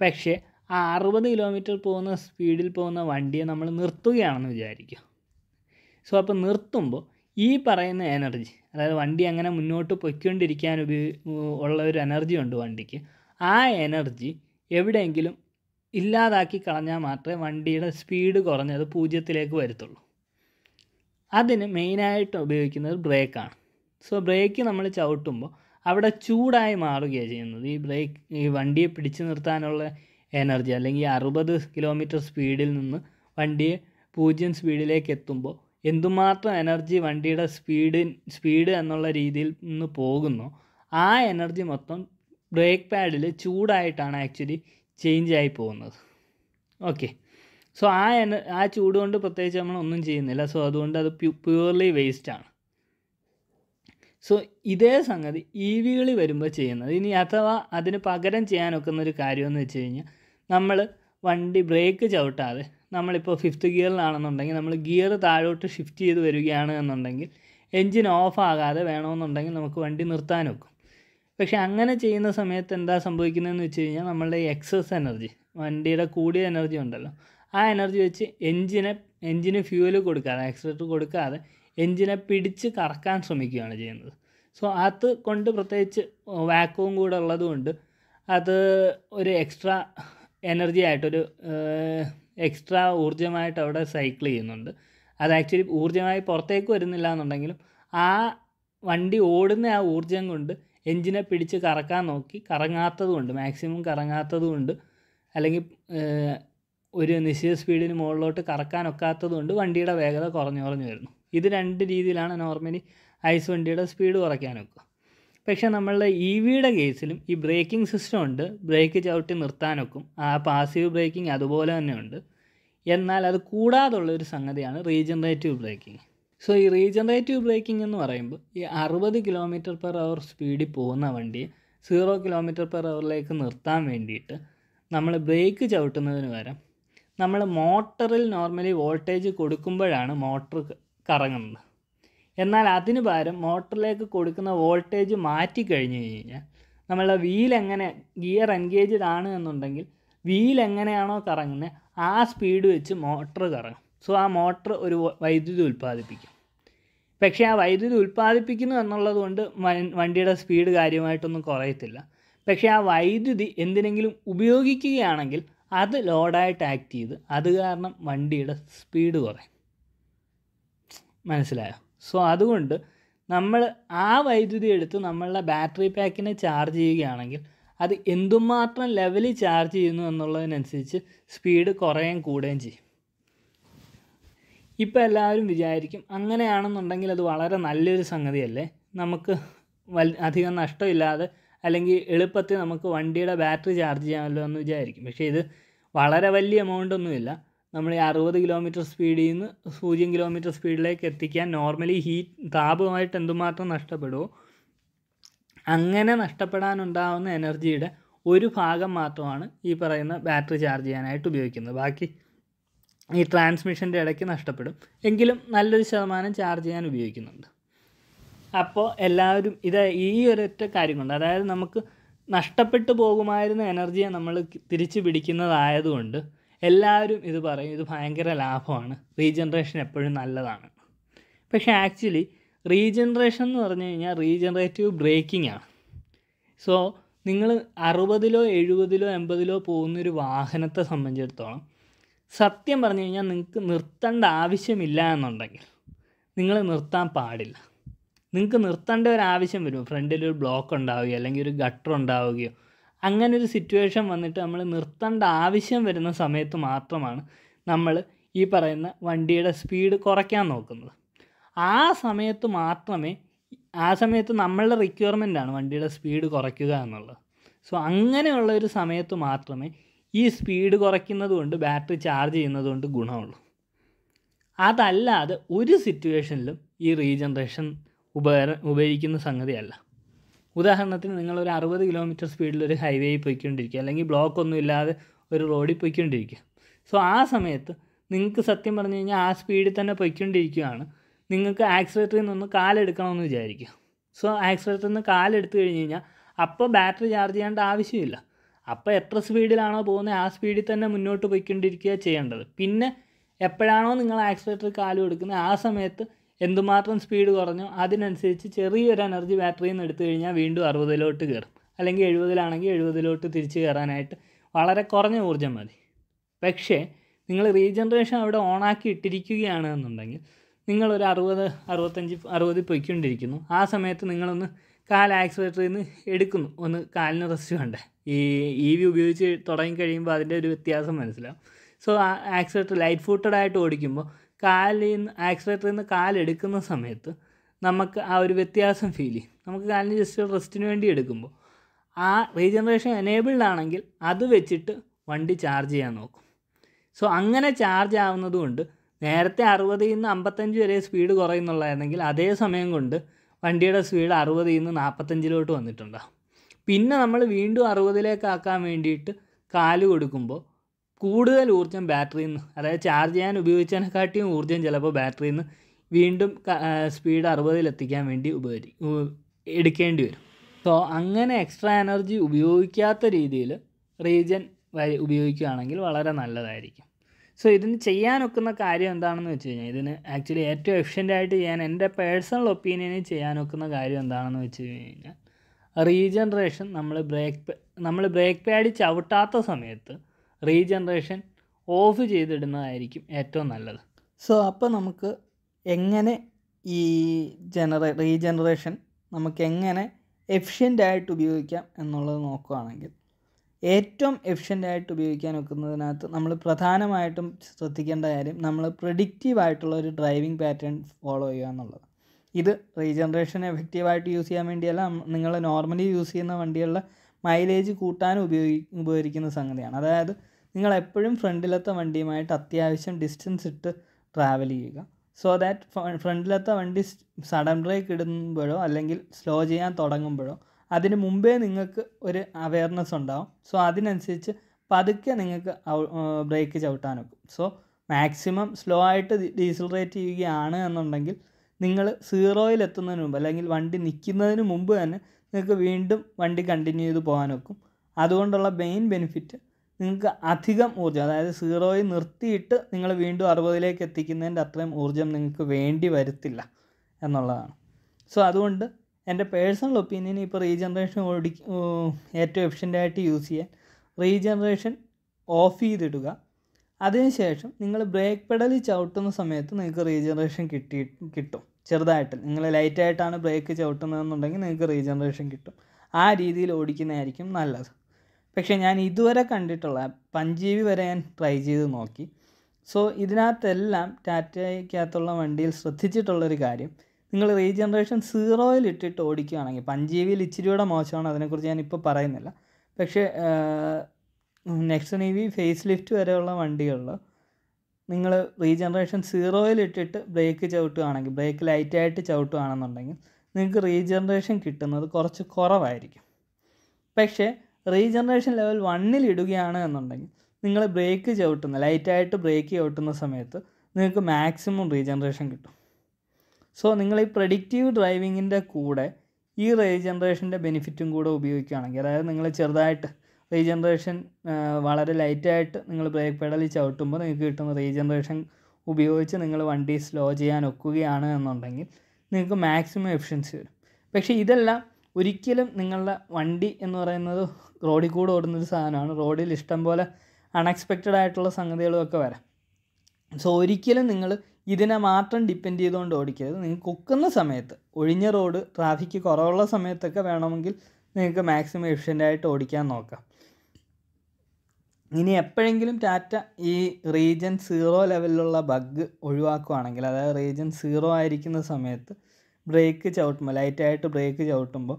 പക്ഷേ ആ അറുപത് കിലോമീറ്റർ പോകുന്ന സ്പീഡിൽ പോകുന്ന വണ്ടിയെ നമ്മൾ നിർത്തുകയാണെന്ന് വിചാരിക്കുക. സോ അപ്പോൾ നിർത്തുമ്പോൾ ഈ പറയുന്ന എനർജി അതായത് വണ്ടി അങ്ങനെ മുന്നോട്ട് പൊയ്ക്കൊണ്ടിരിക്കാൻ ഉപയോഗി ഉള്ള ഒരു എനർജി ഉണ്ട് വണ്ടിക്ക്. ആ എനർജി എവിടെയെങ്കിലും ഇല്ലാതാക്കി കളഞ്ഞാൽ മാത്രമേ വണ്ടിയുടെ സ്പീഡ് കുറഞ്ഞത് പൂജ്യത്തിലേക്ക് വരത്തുള്ളൂ. അതിന് മെയിനായിട്ട് ഉപയോഗിക്കുന്നത് ബ്രേക്കാണ് സോ ബ്രേക്ക് നമ്മൾ ചവിട്ടുമ്പോൾ അവിടെ ചൂടായി മാറുകയാണ് ചെയ്യുന്നത്. ഈ ബ്രേക്ക് ഈ വണ്ടിയെ പിടിച്ചു നിർത്താനുള്ള എനർജി അല്ലെങ്കിൽ അറുപത് കിലോമീറ്റർ സ്പീഡിൽ നിന്ന് വണ്ടിയെ പൂജ്യം സ്പീഡിലേക്ക് എത്തുമ്പോൾ എന്തുമാത്രം എനർജി വണ്ടിയുടെ സ്പീഡ് സ്പീഡ് എന്നുള്ള രീതിയിൽ നിന്ന് പോകുന്നു ആ എനർജി മൊത്തം ബ്രേക്ക് പാഡിൽ ചൂടായിട്ടാണ് ആക്ച്വലി ചേഞ്ച് ആയി പോകുന്നത്. ഓക്കെ സോ ആ എന ആ ചൂട് കൊണ്ട് പ്രത്യേകിച്ച് നമ്മൾ ഒന്നും ചെയ്യുന്നില്ല. സോ അതുകൊണ്ട് അത് പ്യുവർലി വേസ്റ്റ് ആണ്. സോ ഇതേ സംഗതി ഇ വികളിൽ വരുമ്പോൾ ചെയ്യുന്നത്. ഇനി അഥവാ അതിന് പകരം ചെയ്യാൻ ഒക്കുന്ന ഒരു കാര്യമെന്ന് വെച്ച് കഴിഞ്ഞാൽ നമ്മൾ വണ്ടി ബ്രേക്ക് ചവിട്ടാതെ നമ്മളിപ്പോൾ ഫിഫ്ത്ത് ഗിയറിലാണെന്നുണ്ടെങ്കിൽ നമ്മൾ ഗിയർ താഴോട്ട് ഷിഫ്റ്റ് ചെയ്ത് വരികയാണ് എന്നുണ്ടെങ്കിൽ എൻജിൻ ഓഫ് ആകാതെ വേണമെന്നുണ്ടെങ്കിൽ നമുക്ക് വണ്ടി നിർത്താൻ വെക്കും പക്ഷേ അങ്ങനെ ചെയ്യുന്ന സമയത്ത് എന്താ സംഭവിക്കുന്നതെന്ന് വെച്ച് കഴിഞ്ഞാൽ നമ്മളുടെ എക്സസ് എനർജി വണ്ടിയുടെ കൂടിയ എനർജി ഉണ്ടല്ലോ. ആ എനർജി വെച്ച് എൻജിനെ എൻജിന് ഫ്യൂവൽ കൊടുക്കാതെ ആക്സിലേറ്റർ കൊടുക്കാതെ എൻജിനെ പിടിച്ച് കറക്കാൻ ശ്രമിക്കുകയാണ് ചെയ്യുന്നത്. സോ അത് കൊണ്ട് പ്രത്യേകിച്ച് വാക്കവും കൂടെ ഉള്ളതുകൊണ്ട് അത് ഒരു എക്സ്ട്രാ എനർജി ആയിട്ടൊരു എക്സ്ട്രാ ഊർജമായിട്ട് അവിടെ സൈക്കിൾ ചെയ്യുന്നുണ്ട്. അത് ആക്ച്വലി ഊർജമായി പുറത്തേക്ക് വരുന്നില്ല എന്നുണ്ടെങ്കിലും ആ വണ്ടി ഓടുന്ന ആ ഊർജം കൊണ്ട് എൻജിനെ പിടിച്ച് കറക്കാൻ നോക്കി കറങ്ങാത്തത് കൊണ്ട് മാക്സിമം കറങ്ങാത്തത് കൊണ്ട് അല്ലെങ്കിൽ ഒരു നിശ്ചിത സ്പീഡിന് മുകളിലോട്ട് കറക്കാൻ ഒക്കാത്തത് കൊണ്ട് വണ്ടിയുടെ വേഗത കുറഞ്ഞു കുറഞ്ഞു വരുന്നു. ഇത് രണ്ട് രീതിയിലാണ് നോർമലി ഐസ് വണ്ടിയുടെ സ്പീഡ് കുറയ്ക്കാൻ വെക്കുക പക്ഷേ നമ്മളുടെ ഇ വിയുടെ കേസിലും ഈ ബ്രേക്കിംഗ് സിസ്റ്റം ഉണ്ട്. ബ്രേക്ക് ചവിട്ടി നിർത്താനൊക്കും. ആ പാസീവ് ബ്രേക്കിംഗ് അതുപോലെ തന്നെ ഉണ്ട് എന്നാൽ അത് കൂടാതുള്ള ഒരു സംഗതിയാണ് റീജനറേറ്റീവ് ബ്രേക്കിംഗ്. സോ ഈ റീജനറേറ്റീവ് ബ്രേക്കിംഗ് എന്ന് പറയുമ്പോൾ ഈ അറുപത് കിലോമീറ്റർ പെർ അവർ സ്പീഡിൽ പോകുന്ന വണ്ടി സീറോ കിലോമീറ്റർ പെർ അവറിലേക്ക് നിർത്താൻ വേണ്ടിയിട്ട് നമ്മൾ ബ്രേക്ക് ചവിട്ടുന്നതിന് പകരം നമ്മൾ മോട്ടറിൽ നോർമലി വോൾട്ടേജ് കൊടുക്കുമ്പോഴാണ് മോട്ടർ കറങ്ങുന്നത്. എന്നാൽ അതിന് പകരം മോട്ടറിലേക്ക് കൊടുക്കുന്ന വോൾട്ടേജ് മാറ്റി കഴിഞ്ഞു കഴിഞ്ഞാൽ നമ്മളുടെ വീൽ എങ്ങനെ ഗിയർ എൻഗേജ്ഡ് ആണ് എന്നുണ്ടെങ്കിൽ വീൽ എങ്ങനെയാണോ കറങ്ങുന്നത് ആ സ്പീഡ് വെച്ച് മോട്ടർ കറങ്ങും. സോ ആ മോട്ടർ ഒരു വൈദ്യുതി ഉൽപ്പാദിപ്പിക്കും. പക്ഷേ ആ വൈദ്യുതി ഉൽപ്പാദിപ്പിക്കുന്നു എന്നുള്ളത് കൊണ്ട് വണ്ടിയുടെ സ്പീഡ് കാര്യമായിട്ടൊന്നും കുറയത്തില്ല. പക്ഷേ ആ വൈദ്യുതി എന്തിനെങ്കിലും ഉപയോഗിക്കുകയാണെങ്കിൽ അത് ലോഡായിട്ട് ആക്ട് ചെയ്ത് അത് കാരണം വണ്ടിയുടെ സ്പീഡ് കുറയും. മനസ്സിലായോ? സോ അതുകൊണ്ട് നമ്മൾ ആ വൈദ്യുതി എടുത്ത് നമ്മളുടെ ബാറ്ററി പാക്കിനെ ചാർജ് ചെയ്യുകയാണെങ്കിൽ അത് എന്തുമാത്രം ലെവലിൽ ചാർജ് ചെയ്യുന്നു എന്നുള്ളതിനനുസരിച്ച് സ്പീഡ് കുറയുകയും കൂടുകയും ചെയ്യും. ഇപ്പോൾ എല്ലാവരും വിചാരിക്കും അങ്ങനെയാണെന്നുണ്ടെങ്കിൽ അത് വളരെ നല്ലൊരു സംഗതിയല്ലേ? നമുക്ക് വൽ അധികം നഷ്ടമില്ലാതെ അല്ലെങ്കിൽ എളുപ്പത്തിൽ നമുക്ക് വണ്ടിയുടെ ബാറ്ററി ചാർജ് ചെയ്യാമല്ലോ എന്ന് വിചാരിക്കും. പക്ഷേ ഇത് വളരെ വലിയ എമൗണ്ട് ഒന്നുമില്ല. നമ്മൾ ഈ അറുപത് കിലോമീറ്റർ സ്പീഡിൽ നിന്ന് പൂജ്യം കിലോമീറ്റർ സ്പീഡിലേക്ക് എത്തിക്കാൻ നോർമലി ഹീറ്റ് താപമായിട്ട് എന്തുമാത്രം നഷ്ടപ്പെടുമോ അങ്ങനെ നഷ്ടപ്പെടാനുണ്ടാവുന്ന എനർജിയുടെ ഒരു ഭാഗം മാത്രമാണ് ഈ പറയുന്ന ബാറ്ററി ചാർജ് ചെയ്യാനായിട്ട് ഉപയോഗിക്കുന്നത്. ബാക്കി ഈ ട്രാൻസ്മിഷന്റെ ഇടയ്ക്ക് നഷ്ടപ്പെടും. എങ്കിലും നല്ലൊരു ശതമാനം ചാർജ് ചെയ്യാൻ ഉപയോഗിക്കുന്നുണ്ട്. അപ്പോൾ എല്ലാവരും ഇത് ഈ ഒരൊറ്റ കാര്യം കൊണ്ട് അതായത് നമുക്ക് നഷ്ടപ്പെട്ടു പോകുമായിരുന്ന എനർജിയെ നമ്മൾ തിരിച്ചു പിടിക്കുന്നതായതുകൊണ്ട് എല്ലാവരും ഇത് പറയും ഇത് ഭയങ്കര ലാഭമാണ്. റീജനറേഷൻ എപ്പോഴും നല്ലതാണ്. പക്ഷേ ആക്ച്വലി റീജനറേഷൻ എന്ന് പറഞ്ഞു കഴിഞ്ഞാൽ റീജനറേറ്റീവ് ബ്രേക്കിംഗ് ആണ്. സോ നിങ്ങൾ അറുപതിലോ എഴുപതിലോ എൺപതിലോ പോകുന്നൊരു വാഹനത്തെ സംബന്ധിച്ചിടത്തോളം സത്യം പറഞ്ഞു കഴിഞ്ഞാൽ നിങ്ങൾക്ക് നിർത്തേണ്ട ആവശ്യമില്ല എന്നുണ്ടെങ്കിൽ നിങ്ങൾ നിർത്താൻ പാടില്ല. നിങ്ങൾക്ക് നിർത്തേണ്ട ഒരു ആവശ്യം വരും. ഫ്രണ്ടിൽ ഒരു ബ്ലോക്ക് ഉണ്ടാവുകയോ അല്ലെങ്കിൽ ഒരു ഗട്ടർ ഉണ്ടാവുകയോ അങ്ങനെ ഒരു സിറ്റുവേഷൻ വന്നിട്ട് നമ്മൾ നിർത്തേണ്ട ആവശ്യം വരുന്ന സമയത്ത് മാത്രമാണ് നമ്മൾ ഈ പറയുന്ന വണ്ടിയുടെ സ്പീഡ് കുറയ്ക്കാൻ നോക്കുന്നത്. ആ സമയത്ത് മാത്രമേ ആ സമയത്ത് നമ്മളുടെ റിക്വയർമെന്റ് ആണ് വണ്ടിയുടെ സ്പീഡ് കുറയ്ക്കുക എന്നുള്ളത്. സോ അങ്ങനെയുള്ള ഒരു സമയത്ത് മാത്രമേ ഈ സ്പീഡ് കുറയ്ക്കുന്നത് കൊണ്ട് ബാറ്ററി ചാർജ് ചെയ്യുന്നത് കൊണ്ട് ഗുണമുള്ളൂ. അതല്ലാതെ ഒരു സിറ്റുവേഷനിലും ഈ റീജനറേഷൻ ഉപകര ഉപയോഗിക്കുന്ന സംഗതിയല്ല ഉദാഹരണത്തിന് നിങ്ങൾ ഒരു അറുപത് കിലോമീറ്റർ സ്പീഡിൽ ഒരു ഹൈവേയിൽ പോയിക്കൊണ്ടിരിക്കുക. അല്ലെങ്കിൽ ബ്ലോക്ക് ഒന്നും ഇല്ലാതെ ഒരു റോഡിൽ പോയിക്കൊണ്ടിരിക്കുക. സോ ആ സമയത്ത് നിങ്ങൾക്ക് സത്യം പറഞ്ഞു കഴിഞ്ഞാൽ ആ സ്പീഡിൽ തന്നെ പോയിക്കൊണ്ടിരിക്കുകയാണ്. നിങ്ങൾക്ക് ആക്സിലേറ്ററിൽ നിന്ന് കാലെടുക്കണമെന്ന് വിചാരിക്കുക. സോ ആക്സിലേറ്ററിൽ നിന്ന് കാലെടുത്ത് കഴിഞ്ഞ് കഴിഞ്ഞാൽ അപ്പോൾ ബാറ്ററി ചാർജ് ചെയ്യേണ്ട ആവശ്യമില്ല. അപ്പോൾ എത്ര സ്പീഡിലാണോ പോകുന്നത് ആ സ്പീഡിൽ തന്നെ മുന്നോട്ട് പോയിക്കൊണ്ടിരിക്കുക ചെയ്യേണ്ടത്. പിന്നെ എപ്പോഴാണോ നിങ്ങൾ ആക്സിലേറ്റർ കാൽ കൊടുക്കുന്നത് ആ സമയത്ത് എന്തുമാത്രം സ്പീഡ് കുറഞ്ഞു അതിനനുസരിച്ച് ചെറിയൊരു എനർജി ബാറ്ററിയിൽ നിന്ന് എടുത്തു കഴിഞ്ഞാൽ വീണ്ടും അറുപതിലോട്ട് കയറും അല്ലെങ്കിൽ എഴുപതിലാണെങ്കിൽ എഴുപതിലോട്ട് തിരിച്ച് കയറാനായിട്ട് വളരെ കുറഞ്ഞ ഊർജം മതി. പക്ഷേ നിങ്ങൾ റീജനറേഷൻ അവിടെ ഓണാക്കി ഇട്ടിരിക്കുകയാണ് എന്നുണ്ടെങ്കിൽ നിങ്ങളൊരു അറുപത് അറുപത്തഞ്ച് അറുപതിൽ പൊയ്ക്കൊണ്ടിരിക്കുന്നു. ആ സമയത്ത് നിങ്ങളൊന്ന് കാൽ ആക്സിലേറ്ററിൽ നിന്ന് എടുക്കുന്നു. ഒന്ന് കാലിന് റെസ്റ്റ് വേണ്ടേ? ഈ ഇ വി ഉപയോഗിച്ച് തുടങ്ങി കഴിയുമ്പോൾ അതിന്റെ ഒരു വ്യത്യാസം മനസ്സിലാവും. സോ ആക്സിലേറ്റർ ലൈറ്റ് ഫൂട്ടഡ് ആയിട്ട് ഓടിക്കുമ്പോൾ കാലിൽ നിന്ന് ആക്സിലേറ്ററിൽ നിന്ന് കാലെടുക്കുന്ന സമയത്ത് നമുക്ക് ആ ഒരു വ്യത്യാസം ഫീൽ ചെയ്യും. നമുക്ക് കാലിന് ജസ്റ്റ് റെസ്റ്റിന് വേണ്ടി എടുക്കുമ്പോൾ. ആ റീജനറേഷൻ എനേബിൾഡ് ആണെങ്കിൽ അത് വെച്ചിട്ട് വണ്ടി ചാർജ് ചെയ്യാൻ നോക്കും. സോ അങ്ങനെ ചാർജ് ആവുന്നതുകൊണ്ട് നേരത്തെ അറുപതിൽ നിന്ന് അമ്പത്തഞ്ച് വരെ സ്പീഡ് കുറയുന്നുള്ളതായിരുന്നെങ്കിൽ അതേ സമയം കൊണ്ട് വണ്ടിയുടെ സ്പീഡ് അറുപതിൽ നിന്ന് നാൽപ്പത്തഞ്ചിലോട്ട് വന്നിട്ടുണ്ടാകും പിന്നെ നമ്മൾ വീണ്ടും അറുപതിലേക്കാക്കാൻ വേണ്ടിയിട്ട് കാൽ കൊടുക്കുമ്പോൾ കൂടുതൽ ഊർജം ബാറ്ററിയിൽ നിന്ന് അതായത് ചാർജ് ചെയ്യാൻ ഉപയോഗിച്ചതിനെക്കാട്ടിയും ഊർജം ചിലപ്പോൾ ബാറ്ററിയിൽ നിന്ന് വീണ്ടും സ്പീഡ് അറുപതിലെത്തിക്കാൻ വേണ്ടി ഉപകരി എടുക്കേണ്ടി വരും. സോ അങ്ങനെ എക്സ്ട്രാ എനർജി ഉപയോഗിക്കാത്ത രീതിയിൽ റീജൻ വരി ഉപയോഗിക്കുകയാണെങ്കിൽ വളരെ നല്ലതായിരിക്കും. സോ ഇതിന് ചെയ്യാനൊക്കുന്ന കാര്യം എന്താണെന്ന് വെച്ച് കഴിഞ്ഞാൽ ഇതിന് ആക്ച്വലി ഏറ്റവും എഫിഷ്യന്റ് ആയിട്ട് ചെയ്യാൻ എന്റെ പേഴ്സണൽ ഒപ്പീനിയനിൽ ചെയ്യാനൊക്കുന്ന കാര്യം എന്താണെന്ന് വെച്ച് കഴിഞ്ഞാൽ റീജനറേഷൻ നമ്മൾ ബ്രേക്ക് നമ്മൾ ബ്രേക്ക് പാഡ് ചവിട്ടാത്ത സമയത്ത് റീജനറേഷൻ ഓഫ് ചെയ്തിടുന്നതായിരിക്കും ഏറ്റവും നല്ലത്. സോ അപ്പോൾ നമുക്ക് എങ്ങനെ ഈ ജനറേ റീജനറേഷൻ നമുക്ക് എങ്ങനെ എഫിഷ്യന്റ് ആയിട്ട് ഉപയോഗിക്കാം എന്നുള്ളത് നോക്കുകയാണെങ്കിൽ ഏറ്റവും എഫിഷ്യന്റ് ആയിട്ട് ഉപയോഗിക്കാൻ വെക്കുന്നതിനകത്ത് നമ്മൾ പ്രധാനമായിട്ടും ശ്രദ്ധിക്കേണ്ട കാര്യം നമ്മൾ പ്രഡിക്റ്റീവ് ആയിട്ടുള്ള ഒരു ഡ്രൈവിംഗ് പാറ്റേൺ ഫോളോ ചെയ്യുക എന്നുള്ളത്. ഇത് റീജനറേഷൻ എഫക്റ്റീവായിട്ട് യൂസ് ചെയ്യാൻ വേണ്ടിയല്ല നിങ്ങൾ നോർമലി യൂസ് ചെയ്യുന്ന വണ്ടികളിലെ മൈലേജ് കൂട്ടാനും ഉപയോഗി ഉപകരിക്കുന്ന സംഗതിയാണ്. അതായത് നിങ്ങൾ എപ്പോഴും ഫ്രണ്ടിലത്തെ വണ്ടിയുമായിട്ട് അത്യാവശ്യം ഡിസ്റ്റൻസ് ഇട്ട് ട്രാവൽ ചെയ്യുക. സോ ദാറ്റ് ഫ്രണ്ടിലത്തെ വണ്ടി സഡൻ ബ്രേക്ക് ഇടുമ്പോഴോ അല്ലെങ്കിൽ സ്ലോ ചെയ്യാൻ തുടങ്ങുമ്പോഴോ അതിന് മുമ്പേ നിങ്ങൾക്ക് ഒരു അവയർനെസ് ഉണ്ടാവും. സോ അതിനനുസരിച്ച് പതുക്കെ നിങ്ങൾക്ക് ബ്രേക്ക് ചവിട്ടാൻ വെക്കും സോ മാക്സിമം സ്ലോ ആയിട്ട് ഡീസലറേറ്റ് ചെയ്യുകയാണ് എന്നുണ്ടെങ്കിൽ നിങ്ങൾ സീറോയിൽ എത്തുന്നതിന് മുമ്പ് അല്ലെങ്കിൽ വണ്ടി നിൽക്കുന്നതിന് മുമ്പ് തന്നെ നിങ്ങൾക്ക് വീണ്ടും വണ്ടി കണ്ടിന്യൂ ചെയ്ത് പോകാൻ വെക്കും അതുകൊണ്ടുള്ള മെയിൻ ബെനിഫിറ്റ് നിങ്ങൾക്ക് അധികം ഊർജം അതായത് സീറോയിൽ നിർത്തിയിട്ട് നിങ്ങൾ വീണ്ടും അറുപതിലേക്ക് എത്തിക്കുന്നതിന്റെ അത്രയും ഊർജം നിങ്ങൾക്ക് വേണ്ടി വരത്തില്ല എന്നുള്ളതാണ്. സോ അതുകൊണ്ട് എന്റെ പേഴ്സണൽ ഒപ്പീനിയൻ ഇപ്പോൾ റീജനറേഷൻ ഓടി ഏറ്റവും എഫിഷ്യന്റായിട്ട് യൂസ് ചെയ്യാൻ റീജനറേഷൻ ഓഫ് ചെയ്തിടുക. അതിനുശേഷം നിങ്ങൾ ബ്രേക്ക് പെഡലിൽ ചവിട്ടുന്ന സമയത്ത് നിങ്ങൾക്ക് റീജനറേഷൻ കിട്ടി കിട്ടും. ചെറുതായിട്ട്. നിങ്ങൾ ലൈറ്റായിട്ടാണ് ബ്രേക്ക് ചവിട്ടുന്നതെന്നുണ്ടെങ്കിൽ നിങ്ങൾക്ക് റീജനറേഷൻ കിട്ടും. ആ രീതിയിൽ ഓടിക്കുന്നതായിരിക്കും നല്ലത്. പക്ഷേ ഞാൻ ഇതുവരെ കണ്ടിട്ടുള്ള പഞ്ചീവി വരെ ഞാൻ ട്രൈ ചെയ്ത് നോക്കി. സോ ഇതിനകത്തെല്ലാം ടാറ്റയ്ക്കകത്തുള്ള വണ്ടിയിൽ ശ്രദ്ധിച്ചിട്ടുള്ളൊരു കാര്യം നിങ്ങൾ റീജനറേഷൻ സീറോയിൽ ഇട്ടിട്ട് ഓടിക്കുകയാണെങ്കിൽ പഞ്ചീവിയിൽ ഇച്ചിരി കൂടെ മോശമാണ് അതിനെക്കുറിച്ച് ഞാൻ ഇപ്പോൾ പറയുന്നില്ല. പക്ഷേ next E V facelift വരെയുള്ള വണ്ടികളിൽ നിങ്ങൾ റീജനറേഷൻ സീറോയിൽ ഇട്ടിട്ട് ബ്രേക്ക് ചവിട്ടുകയാണെങ്കിൽ ബ്രേക്ക് ലൈറ്റായിട്ട് ചവിട്ടുകയാണെന്നുണ്ടെങ്കിൽ നിങ്ങൾക്ക് റീജനറേഷൻ കിട്ടുന്നത് കുറച്ച് കുറവായിരിക്കും. പക്ഷേ റീജനറേഷൻ ലെവൽ വണ്ണിൽ ഇടുകയാണ് എന്നുണ്ടെങ്കിൽ നിങ്ങൾ ബ്രേക്ക് ചവിട്ടുന്ന ലൈറ്റായിട്ട് ബ്രേക്ക് ചവിട്ടുന്ന സമയത്ത് നിങ്ങൾക്ക് മാക്സിമം റീജനറേഷൻ കിട്ടും. സോ നിങ്ങൾ ഈ പ്രഡിക്റ്റീവ് ഡ്രൈവിങ്ങിന്റെ കൂടെ ഈ റീജനറേഷന്റെ ബെനിഫിറ്റും കൂടെ ഉപയോഗിക്കുകയാണെങ്കിൽ അതായത് നിങ്ങൾ ചെറുതായിട്ട് റീജനറേഷൻ വളരെ ലൈറ്റായിട്ട് നിങ്ങൾ ബ്രേക്ക് പെഡലിൽ ചവിട്ടുമ്പോൾ നിങ്ങൾക്ക് കിട്ടുന്ന റീജനറേഷൻ ഉപയോഗിച്ച് നിങ്ങൾ വണ്ടി സ്ലോ ചെയ്യാൻ ഒക്കുകയാണ് എന്നുണ്ടെങ്കിൽ നിങ്ങൾക്ക് മാക്സിമം എഫിഷ്യൻസി വരും. പക്ഷേ ഇതെല്ലാം ഒരിക്കലും നിങ്ങളുടെ വണ്ടി എന്ന് പറയുന്നത് റോഡിൽ കൂടെ ഓടുന്നൊരു സാധനമാണ്. റോഡിൽ ഇഷ്ടം പോലെ അൺഎക്സ്പെക്റ്റഡ് ആയിട്ടുള്ള സംഗതികളുമൊക്കെ വരാം. സോ ഒരിക്കലും നിങ്ങൾ ഇതിനെ മാത്രം ഡിപ്പെൻഡ് ചെയ്തുകൊണ്ട് ഓടിക്കരുത്. നിങ്ങൾക്ക് ഒക്കുന്ന സമയത്ത് ഒഴിഞ്ഞ റോഡ് ട്രാഫിക്ക് കുറവുള്ള സമയത്തൊക്കെ വേണമെങ്കിൽ നിങ്ങൾക്ക് മാക്സിമം എഫിഷ്യന്റ് ആയിട്ട് ഓടിക്കാൻ നോക്കാം. ഇനി എപ്പോഴെങ്കിലും ടാറ്റ ഈ റീജൻ സീറോ ലെവലിലുള്ള ബഗ് ഒഴിവാക്കുകയാണെങ്കിൽ അതായത് റീജൻ സീറോ ആയിരിക്കുന്ന സമയത്ത് ബ്രേക്ക് ചവിട്ടുമ്പോൾ ലൈറ്റായിട്ട് ബ്രേക്ക് ചവിട്ടുമ്പോൾ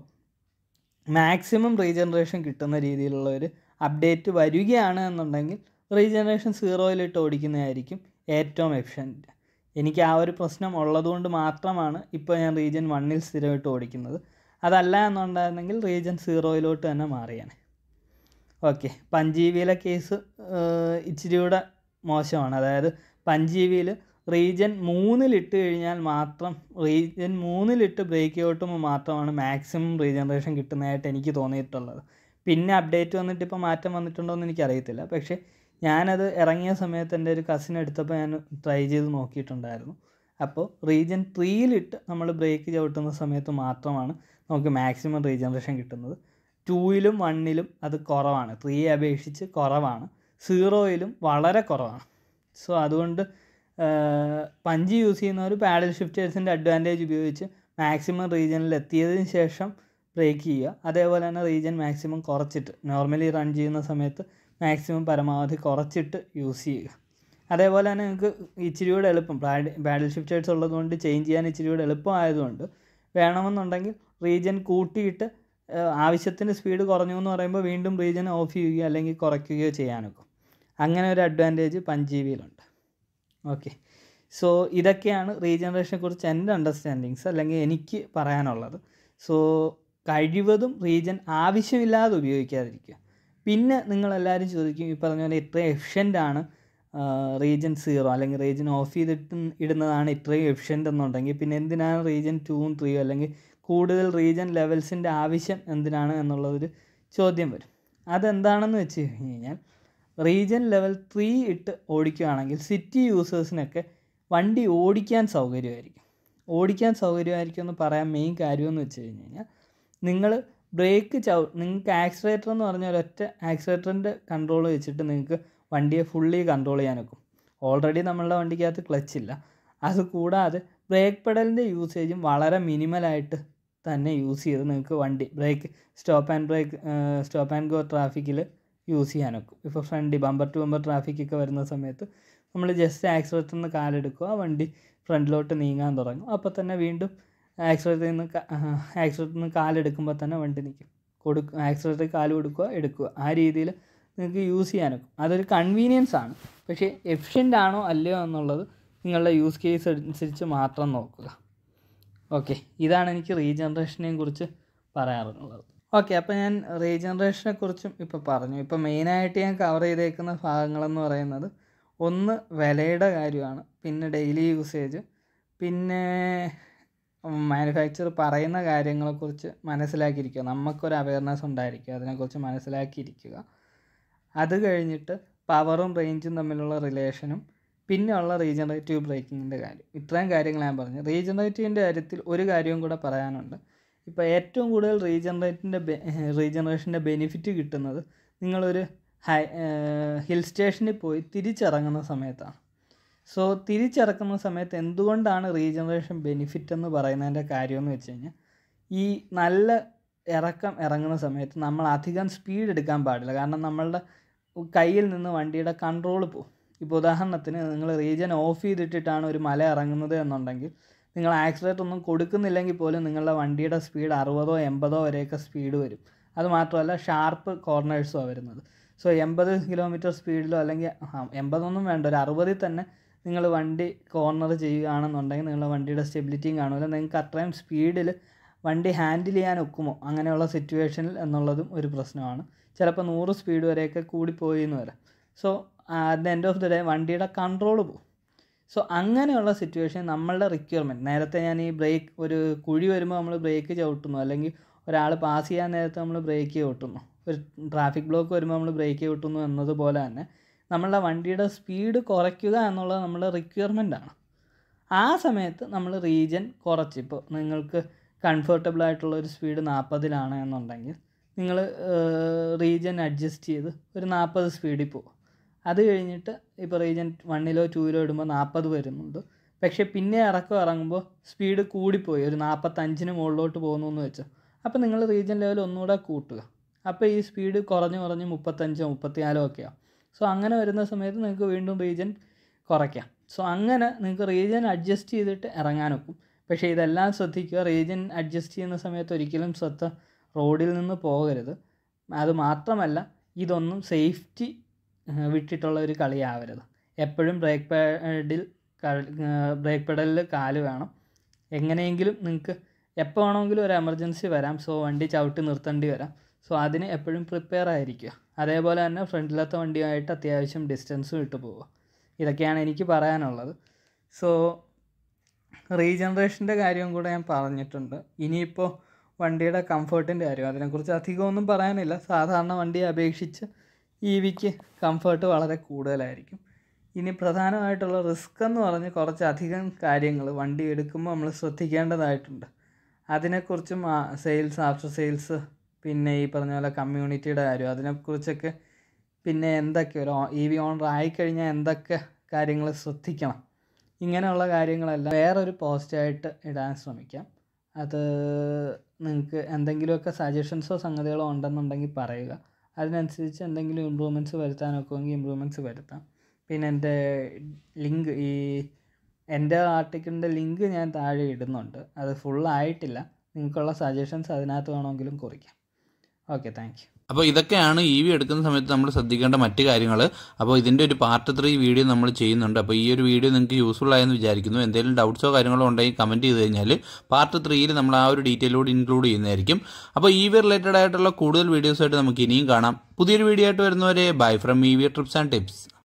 മാക്സിമം റീജനറേഷൻ കിട്ടുന്ന രീതിയിലുള്ള ഒരു അപ്ഡേറ്റ് വരികയാണ് എന്നുണ്ടെങ്കിൽ റീജനറേഷൻ സീറോയിലിട്ട് ഓടിക്കുന്നതായിരിക്കും ഏറ്റവും എഫിഷ്യന്റ് എനിക്ക് ആ ഒരു പ്രശ്നം ഉള്ളതുകൊണ്ട് മാത്രമാണ് ഇപ്പോൾ ഞാൻ റീജൻ വണ്ണിൽ സ്ഥിരമായിട്ട് ഓടിക്കുന്നത്. അതല്ല എന്നുണ്ടായിരുന്നെങ്കിൽ റീജൻ സീറോയിലോട്ട് തന്നെ മാറിയാണ്. ഓക്കെ. പഞ്ചീവിയിലെ കേസ് ഇച്ചിരി കൂടെ മോശമാണ്. അതായത് പഞ്ചീവിയിൽ റീജൻ മൂന്നിലിട്ട് കഴിഞ്ഞാൽ മാത്രം റീജൻ മൂന്നിലിട്ട് ബ്രേക്ക് ഔട്ട് മാത്രമാണ് മാക്സിമം റീജനറേഷൻ കിട്ടുന്നതായിട്ട് എനിക്ക് തോന്നിയിട്ടുള്ളത്. പിന്നെ അപ്ഡേറ്റ് വന്നിട്ട് ഇപ്പോൾ മാറ്റം വന്നിട്ടുണ്ടോ എന്ന് എനിക്കറിയത്തില്ല. പക്ഷേ ഞാനത് ഇറങ്ങിയ സമയത്ത് എന്റെ ഒരു കസിൻ എടുത്തപ്പോൾ ഞാൻ ട്രൈ ചെയ്ത് നോക്കിയിട്ടുണ്ടായിരുന്നു. അപ്പോൾ റീജൻ ത്രീയിലിട്ട് നമ്മൾ ബ്രേക്ക് ചവിട്ടുന്ന സമയത്ത് മാത്രമാണ് നമുക്ക് മാക്സിമം റീജനറേഷൻ കിട്ടുന്നത്. ടൂയിലും വണ്ണിലും അത് കുറവാണ്. ത്രീയെ അപേക്ഷിച്ച് കുറവാണ്. സീറോയിലും വളരെ കുറവാണ്. സോ അതുകൊണ്ട് പഞ്ച് യൂസ് ചെയ്യുന്നവർ പാഡൽ ഷിഫ്റ്റേഴ്സിന്റെ അഡ്വാന്റേജ് ഉപയോഗിച്ച് മാക്സിമം റീജിയനിൽ എത്തിയതിന് ശേഷം ബ്രേക്ക് ചെയ്യുക. അതേപോലെ തന്നെ റീജിയൻ മാക്സിമം കുറച്ചിട്ട് നോർമലി റൺ ചെയ്യുന്ന സമയത്ത് മാക്സിമം പരമാവധി കുറച്ചിട്ട് യൂസ് ചെയ്യുക. അതേപോലെ തന്നെ നിങ്ങൾക്ക് ഇച്ചിരി കൂടെ എളുപ്പം പാഡൽ ഷിഫ്റ്റേഴ്സ് ഉള്ളതുകൊണ്ട് ചേഞ്ച് ചെയ്യാൻ ഇച്ചിരി കൂടെ എളുപ്പമായതുകൊണ്ട് വേണമെന്നുണ്ടെങ്കിൽ റീജിയൻ കൂട്ടിയിട്ട് ആവശ്യത്തിന് സ്പീഡ് കുറഞ്ഞു എന്ന് പറയുമ്പോൾ വീണ്ടും റീജൻ ഓഫ് ചെയ്യുകയോ അല്ലെങ്കിൽ കുറയ്ക്കുകയോ ചെയ്യാനൊക്കെ. അങ്ങനെ ഒരു അഡ്വാന്റേജ് പഞ്ചീവിയിലുണ്ട് ഓക്കെ സോ ഇതൊക്കെയാണ് റീജനറേഷനെ കുറിച്ച് എന്റെ അണ്ടർസ്റ്റാൻഡിങ്സ് അല്ലെങ്കിൽ എനിക്ക് പറയാനുള്ളത്. സോ കഴിവതും റീജൻ ആവശ്യമില്ലാതെ ഉപയോഗിക്കാതിരിക്കുക. പിന്നെ നിങ്ങളെല്ലാവരും ചോദിക്കും ഈ പറഞ്ഞ പോലെ ഇത്രയും എഫിഷ്യന്റ് ആണ് റീജൻ സീറോ അല്ലെങ്കിൽ റീജൻ ഓഫ് ചെയ്തിട്ട് ഇടുന്നതാണ് ഇത്രയും എഫിഷ്യന്റ് എന്നുണ്ടെങ്കിൽ പിന്നെ എന്തിനാണ് റീജൻ ടൂവും ത്രീയോ അല്ലെങ്കിൽ കൂടുതൽ റീജിയൻ ലെവൽസിന്റെ ആവശ്യം എന്തിനാണ് എന്നുള്ളൊരു ചോദ്യം വരും. അതെന്താണെന്ന് വെച്ച് കഴിഞ്ഞാൽ റീജിയൻ ലെവൽ ത്രീ ഇട്ട് ഓടിക്കുകയാണെങ്കിൽ സിറ്റി യൂസേഴ്സിനൊക്കെ വണ്ടി ഓടിക്കാൻ സൗകര്യമായിരിക്കും. ഓടിക്കാൻ സൗകര്യമായിരിക്കും എന്ന് പറയാൻ മെയിൻ കാര്യമെന്ന് വെച്ച് കഴിഞ്ഞ് കഴിഞ്ഞാൽ നിങ്ങൾ ബ്രേക്ക് ചവ നിങ്ങൾക്ക് ആക്സിലേറ്റർ എന്ന് പറഞ്ഞ ഒരൊറ്റ ആക്സിലേറ്ററിന്റെ കൺട്രോൾ വെച്ചിട്ട് നിങ്ങൾക്ക് വണ്ടിയെ ഫുള്ളി കൺട്രോൾ ചെയ്യാൻ ഒക്കും. ഓൾറെഡി നമ്മളുടെ വണ്ടിക്കകത്ത് ക്ലച്ച് ഇല്ല. അത് കൂടാതെ ബ്രേക്ക് പെഡലിന്റെ യൂസേജും വളരെ മിനിമലായിട്ട് തന്നെ യൂസ് ചെയ്ത് നിങ്ങൾക്ക് വണ്ടി brake stop and brake stop and go ട്രാഫിക്കിൽ use ചെയ്യാനൊക്കെ ഇപ്പോൾ ഫ്രണ്ട് ബമ്പർ ടു ബമ്പർ ട്രാഫിക്കൊക്കെ വരുന്ന സമയത്ത് നമ്മൾ ജസ്റ്റ് ആക്സിലേറ്ററിൽ നിന്ന് കാലെടുക്കുക വണ്ടി ഫ്രണ്ടിലോട്ട് നീങ്ങാൻ തുടങ്ങും. അപ്പോൾ തന്നെ വീണ്ടും ആക്സിലേറ്ററിൽ നിന്ന് ആക്സിലേറ്ററിൽ നിന്ന് കാലെടുക്കുമ്പോൾ തന്നെ വണ്ടി നിൽക്കും കൊടുക്കുക ആക്സിലേറ്ററിൽ കാൽ കൊടുക്കുക എടുക്കുക. ആ രീതിയിൽ നിങ്ങൾക്ക് യൂസ് ചെയ്യാനൊക്കും അതൊരു കൺവീനിയൻസ് ആണ്. പക്ഷേ എഫിഷ്യന്റ് ആണോ അല്ലയോ എന്നുള്ളത് നിങ്ങളുടെ യൂസ് കേസ് അനുസരിച്ച് മാത്രം നോക്കുക. ഓക്കെ ഇതാണ് എനിക്ക് റീജനറേഷനെയും കുറിച്ച് പറയാറുള്ളത്. ഓക്കെ അപ്പോൾ ഞാൻ റീജനറേഷനെ കുറിച്ചും ഇപ്പോൾ പറഞ്ഞു. ഇപ്പോൾ മെയിനായിട്ട് ഞാൻ കവർ ചെയ്തേക്കുന്ന ഭാഗങ്ങളെന്ന് പറയുന്നത് ഒന്ന് വിലയുടെ കാര്യമാണ് പിന്നെ ഡെയിലി യൂസേജ് പിന്നെ മാനുഫാക്ചർ പറയുന്ന കാര്യങ്ങളെക്കുറിച്ച് മനസ്സിലാക്കിയിരിക്കുക. നമുക്കൊരു അവയർനെസ് ഉണ്ടായിരിക്കുക അതിനെക്കുറിച്ച് മനസ്സിലാക്കിയിരിക്കുക. അത് കഴിഞ്ഞിട്ട് പവറും റേഞ്ചും തമ്മിലുള്ള റിലേഷനും പിന്നെ ഉള്ള റീജനറേറ്റീവ് ബ്രേക്കിങ്ങിന്റെ കാര്യം. ഇത്രയും കാര്യങ്ങൾ ഞാൻ പറഞ്ഞു. റീജനറേറ്റീവിന്റെ കാര്യത്തിൽ ഒരു കാര്യവും കൂടെ പറയാനുണ്ട്. ഇപ്പോൾ ഏറ്റവും കൂടുതൽ റീജനറേറ്റിന്റെ റീജനറേഷന്റെ ബെനിഫിറ്റ് കിട്ടുന്നത് നിങ്ങളൊരു ഹൈ ഹിൽ സ്റ്റേഷനിൽ പോയി തിരിച്ചിറങ്ങുന്ന സമയത്താണ്. സോ തിരിച്ചിറക്കുന്ന സമയത്ത് എന്തുകൊണ്ടാണ് റീജനറേഷൻ ബെനിഫിറ്റ് എന്ന് പറയുന്നതിന്റെ കാര്യമെന്ന് വെച്ച് കഴിഞ്ഞാൽ ഈ നല്ല ഇറക്കം ഇറങ്ങുന്ന സമയത്ത് നമ്മൾ അധികം സ്പീഡ് എടുക്കാൻ പാടില്ല. കാരണം നമ്മളുടെ കയ്യിൽ നിന്ന് വണ്ടിയുടെ കൺട്രോൾ പോകും ഇപ്പോൾ ഉദാഹരണത്തിന് നിങ്ങൾ റീജൻ ഓഫ് ചെയ്തിട്ടിട്ടാണ് ഒരു മല ഇറങ്ങുന്നത് എന്നുണ്ടെങ്കിൽ നിങ്ങൾ ആക്സിലേറ്റർ ഒന്നും കൊടുക്കുന്നില്ലെങ്കിൽ പോലും നിങ്ങളുടെ വണ്ടിയുടെ സ്പീഡ് അറുപതോ എൺപതോ വരെയൊക്കെ സ്പീഡ് വരും. അതുമാത്രമല്ല ഷാർപ്പ് കോർണേഴ്സോ വരുന്നത്. സോ എൺപത് കിലോമീറ്റർ സ്പീഡിലോ അല്ലെങ്കിൽ എൺപതൊന്നും വേണ്ട ഒരു അറുപതിൽ തന്നെ നിങ്ങൾ വണ്ടി കോർണർ ചെയ്യുകയാണെന്നുണ്ടെങ്കിൽ നിങ്ങളുടെ വണ്ടിയുടെ സ്റ്റെബിലിറ്റിയും കാണില്ല നിങ്ങൾക്ക് അത്രയും സ്പീഡിൽ വണ്ടി ഹാൻഡിൽ ചെയ്യാൻ ഒക്കുമോ? അങ്ങനെയുള്ള സിറ്റുവേഷനിൽ എന്നുള്ളതും ഒരു പ്രശ്നമാണ്. ചിലപ്പോൾ നൂറ് സ്പീഡ് വരെയൊക്കെ കൂടിപ്പോയി എന്ന് വരാം. So at the end of the day വണ്ടിയുടെ കൺട്രോൾ പോകും സോ അങ്ങനെയുള്ള സിറ്റുവേഷൻ നമ്മളുടെ റിക്വയർമെന്റ് നേരത്തെ ഞാൻ ഈ ബ്രേക്ക് ഒരു കുഴി വരുമ്പോൾ നമ്മൾ ബ്രേക്ക് ചവിട്ടുന്നു. അല്ലെങ്കിൽ ഒരാൾ പാസ് ചെയ്യാൻ നേരത്തെ നമ്മൾ ബ്രേക്ക് ചവിട്ടുന്നു. ഒരു ട്രാഫിക് ബ്ലോക്ക് വരുമ്പോൾ നമ്മൾ ബ്രേക്ക് ചവിട്ടുന്നു എന്നതുപോലെ തന്നെ നമ്മളുടെ വണ്ടിയുടെ സ്പീഡ് കുറയ്ക്കുക എന്നുള്ളത് നമ്മളുടെ റിക്വയർമെന്റ് ആണ്. ആ സമയത്ത് നമ്മൾ റീജൻ കുറച്ച്. ഇപ്പോൾ നിങ്ങൾക്ക് കംഫർട്ടബിൾ ആയിട്ടുള്ള ഒരു സ്പീഡ് നാൽപ്പതിലാണ് എന്നുണ്ടെങ്കിൽ നിങ്ങൾ റീജൻ അഡ്ജസ്റ്റ് ചെയ്ത് ഒരു നാൽപ്പത് സ്പീഡിൽ പോകും അത് കഴിഞ്ഞിട്ട് ഇപ്പോൾ റീജൻ വണ്ണിലോ ടൂയിലോ ഇടുമ്പോൾ നാൽപ്പത് വരുന്നുണ്ട്. പക്ഷേ പിന്നെ ഇറക്കം ഇറങ്ങുമ്പോൾ സ്പീഡ് കൂടിപ്പോയി. ഒരു നാൽപ്പത്തഞ്ചിന് മുകളിലോട്ട് പോകുന്നു എന്ന് വെച്ചാൽ അപ്പോൾ നിങ്ങൾ റീജൻ ലെവൽ ഒന്നുകൂടെ കൂട്ടുക. അപ്പോൾ ഈ സ്പീഡ് കുറഞ്ഞ് കുറഞ്ഞ് മുപ്പത്തഞ്ചോ മുപ്പത്തിനാലോ ഒക്കെയാവും സോ അങ്ങനെ വരുന്ന സമയത്ത് നിങ്ങൾക്ക് വീണ്ടും റീജൻ കുറയ്ക്കാം. സോ അങ്ങനെ നിങ്ങൾക്ക് റീജൻ അഡ്ജസ്റ്റ് ചെയ്തിട്ട് ഇറങ്ങാനൊക്കും പക്ഷേ ഇതെല്ലാം ശ്രദ്ധിക്കുക. റീജൻ അഡ്ജസ്റ്റ് ചെയ്യുന്ന സമയത്ത് ഒരിക്കലും ശ്രദ്ധ റോഡിൽ നിന്ന് പോകരുത്. അത് മാത്രമല്ല ഇതൊന്നും സേഫ്റ്റി വിട്ടിട്ടുള്ള ഒരു കളിയാവരുത്. എപ്പോഴും ബ്രേക്ക് പാഡിൽ ബ്രേക്ക് പെഡലിൽ കാൽ വേണം. എങ്ങനെയെങ്കിലും നിങ്ങൾക്ക് എപ്പോൾ വേണമെങ്കിലും ഒരു എമർജൻസി വരാം. സോ വണ്ടി ചവിട്ടി നിർത്തേണ്ടി വരാം. സോ അതിന് എപ്പോഴും പ്രിപ്പയർ ആയിരിക്കുക. അതേപോലെ തന്നെ ഫ്രണ്ടിലത്തെ വണ്ടിയുമായിട്ട് അത്യാവശ്യം ഡിസ്റ്റൻസും ഇട്ട് പോവുക. ഇതൊക്കെയാണ് എനിക്ക് പറയാനുള്ളത്. സോ റീജനറേഷന്റെ കാര്യം കൂടെ ഞാൻ പറഞ്ഞിട്ടുണ്ട്. ഇനിയിപ്പോൾ വണ്ടിയുടെ കംഫർട്ടിന്റെ കാര്യം. അതിനെക്കുറിച്ച് അധികമൊന്നും പറയാനില്ല. സാധാരണ വണ്ടിയെ അപേക്ഷിച്ച് ഇ വിക്ക് കംഫർട്ട് വളരെ കൂടുതലായിരിക്കും. ഇനി പ്രധാനമായിട്ടുള്ള റിസ്ക് എന്ന് പറഞ്ഞ് കുറച്ചധികം കാര്യങ്ങൾ വണ്ടി എടുക്കുമ്പോൾ നമ്മൾ ശ്രദ്ധിക്കേണ്ടതായിട്ടുണ്ട്. അതിനെക്കുറിച്ചും സെയിൽസ് ആഫ്റ്റർ സെയിൽസ് പിന്നെ ഈ പറഞ്ഞ പോലെ കമ്മ്യൂണിറ്റിയുടെ കാര്യം അതിനെക്കുറിച്ചൊക്കെ പിന്നെ എന്തൊക്കെ ഒരു ഇ വി ഓണർ ആയിക്കഴിഞ്ഞാൽ എന്തൊക്കെ കാര്യങ്ങൾ ശ്രദ്ധിക്കണം? ഇങ്ങനെയുള്ള കാര്യങ്ങളെല്ലാം വേറൊരു പോസ്റ്റായിട്ട് ഇടാൻ ശ്രമിക്കാം. അത് നിങ്ങൾക്ക് എന്തെങ്കിലുമൊക്കെ സജഷൻസോ സംഗതികളോ ഉണ്ടെന്നുണ്ടെങ്കിൽ പറയുക. അതിനനുസരിച്ച് എന്തെങ്കിലും ഇമ്പ്രൂവ്മെന്റ്സ് വരുത്താനൊക്കെമെങ്കിൽ ഇമ്പ്രൂവ്മെന്റ്സ് വരുത്താം. പിന്നെ എന്റെ ലിങ്ക് ഈ എന്റെ ആർട്ടിക്കിളിന്റെ ലിങ്ക് ഞാൻ താഴെ ഇടുന്നുണ്ട്. അത് ഫുള്ളായിട്ടില്ല നിങ്ങൾക്കുള്ള സജഷൻസ് അതിനകത്ത് വേണമെങ്കിലും കുറിക്കാം. ഓക്കെ താങ്ക് യു അപ്പോൾ ഇതൊക്കെയാണ് ഇ വി എടുക്കുന്ന സമയത്ത് നമ്മൾ ശ്രദ്ധിക്കേണ്ട മറ്റു കാര്യങ്ങൾ അപ്പോൾ ഇതിന്റെ ഒരു പാർട്ട് ത്രീ വീഡിയോ നമ്മൾ ചെയ്യുന്നുണ്ട്. അപ്പോൾ ഈ ഒരു വീഡിയോ നിങ്ങൾക്ക് യൂസ്ഫുൾ ആയെന്ന് വിചാരിക്കുന്നു. എന്തെങ്കിലും ഡൗട്ട്സോ കാര്യങ്ങളോ ഉണ്ടെങ്കിൽ കമന്റ് ചെയ്ത് കഴിഞ്ഞാൽ പാർട്ട് ത്രീയിൽ നമ്മൾ ആ ഒരു ഡീറ്റെയിലോട് ഇൻക്ലൂഡ് ചെയ്യുന്നതായിരിക്കും. അപ്പോൾ ഇ വി റിലേറ്റഡ് ആയിട്ടുള്ള കൂടുതൽ വീഡിയോസായിട്ട് നമുക്ക് ഇനിയും കാണാം. പുതിയൊരു വീഡിയോ ആയിട്ട് വരുന്നവരെ bye from E V trips and tips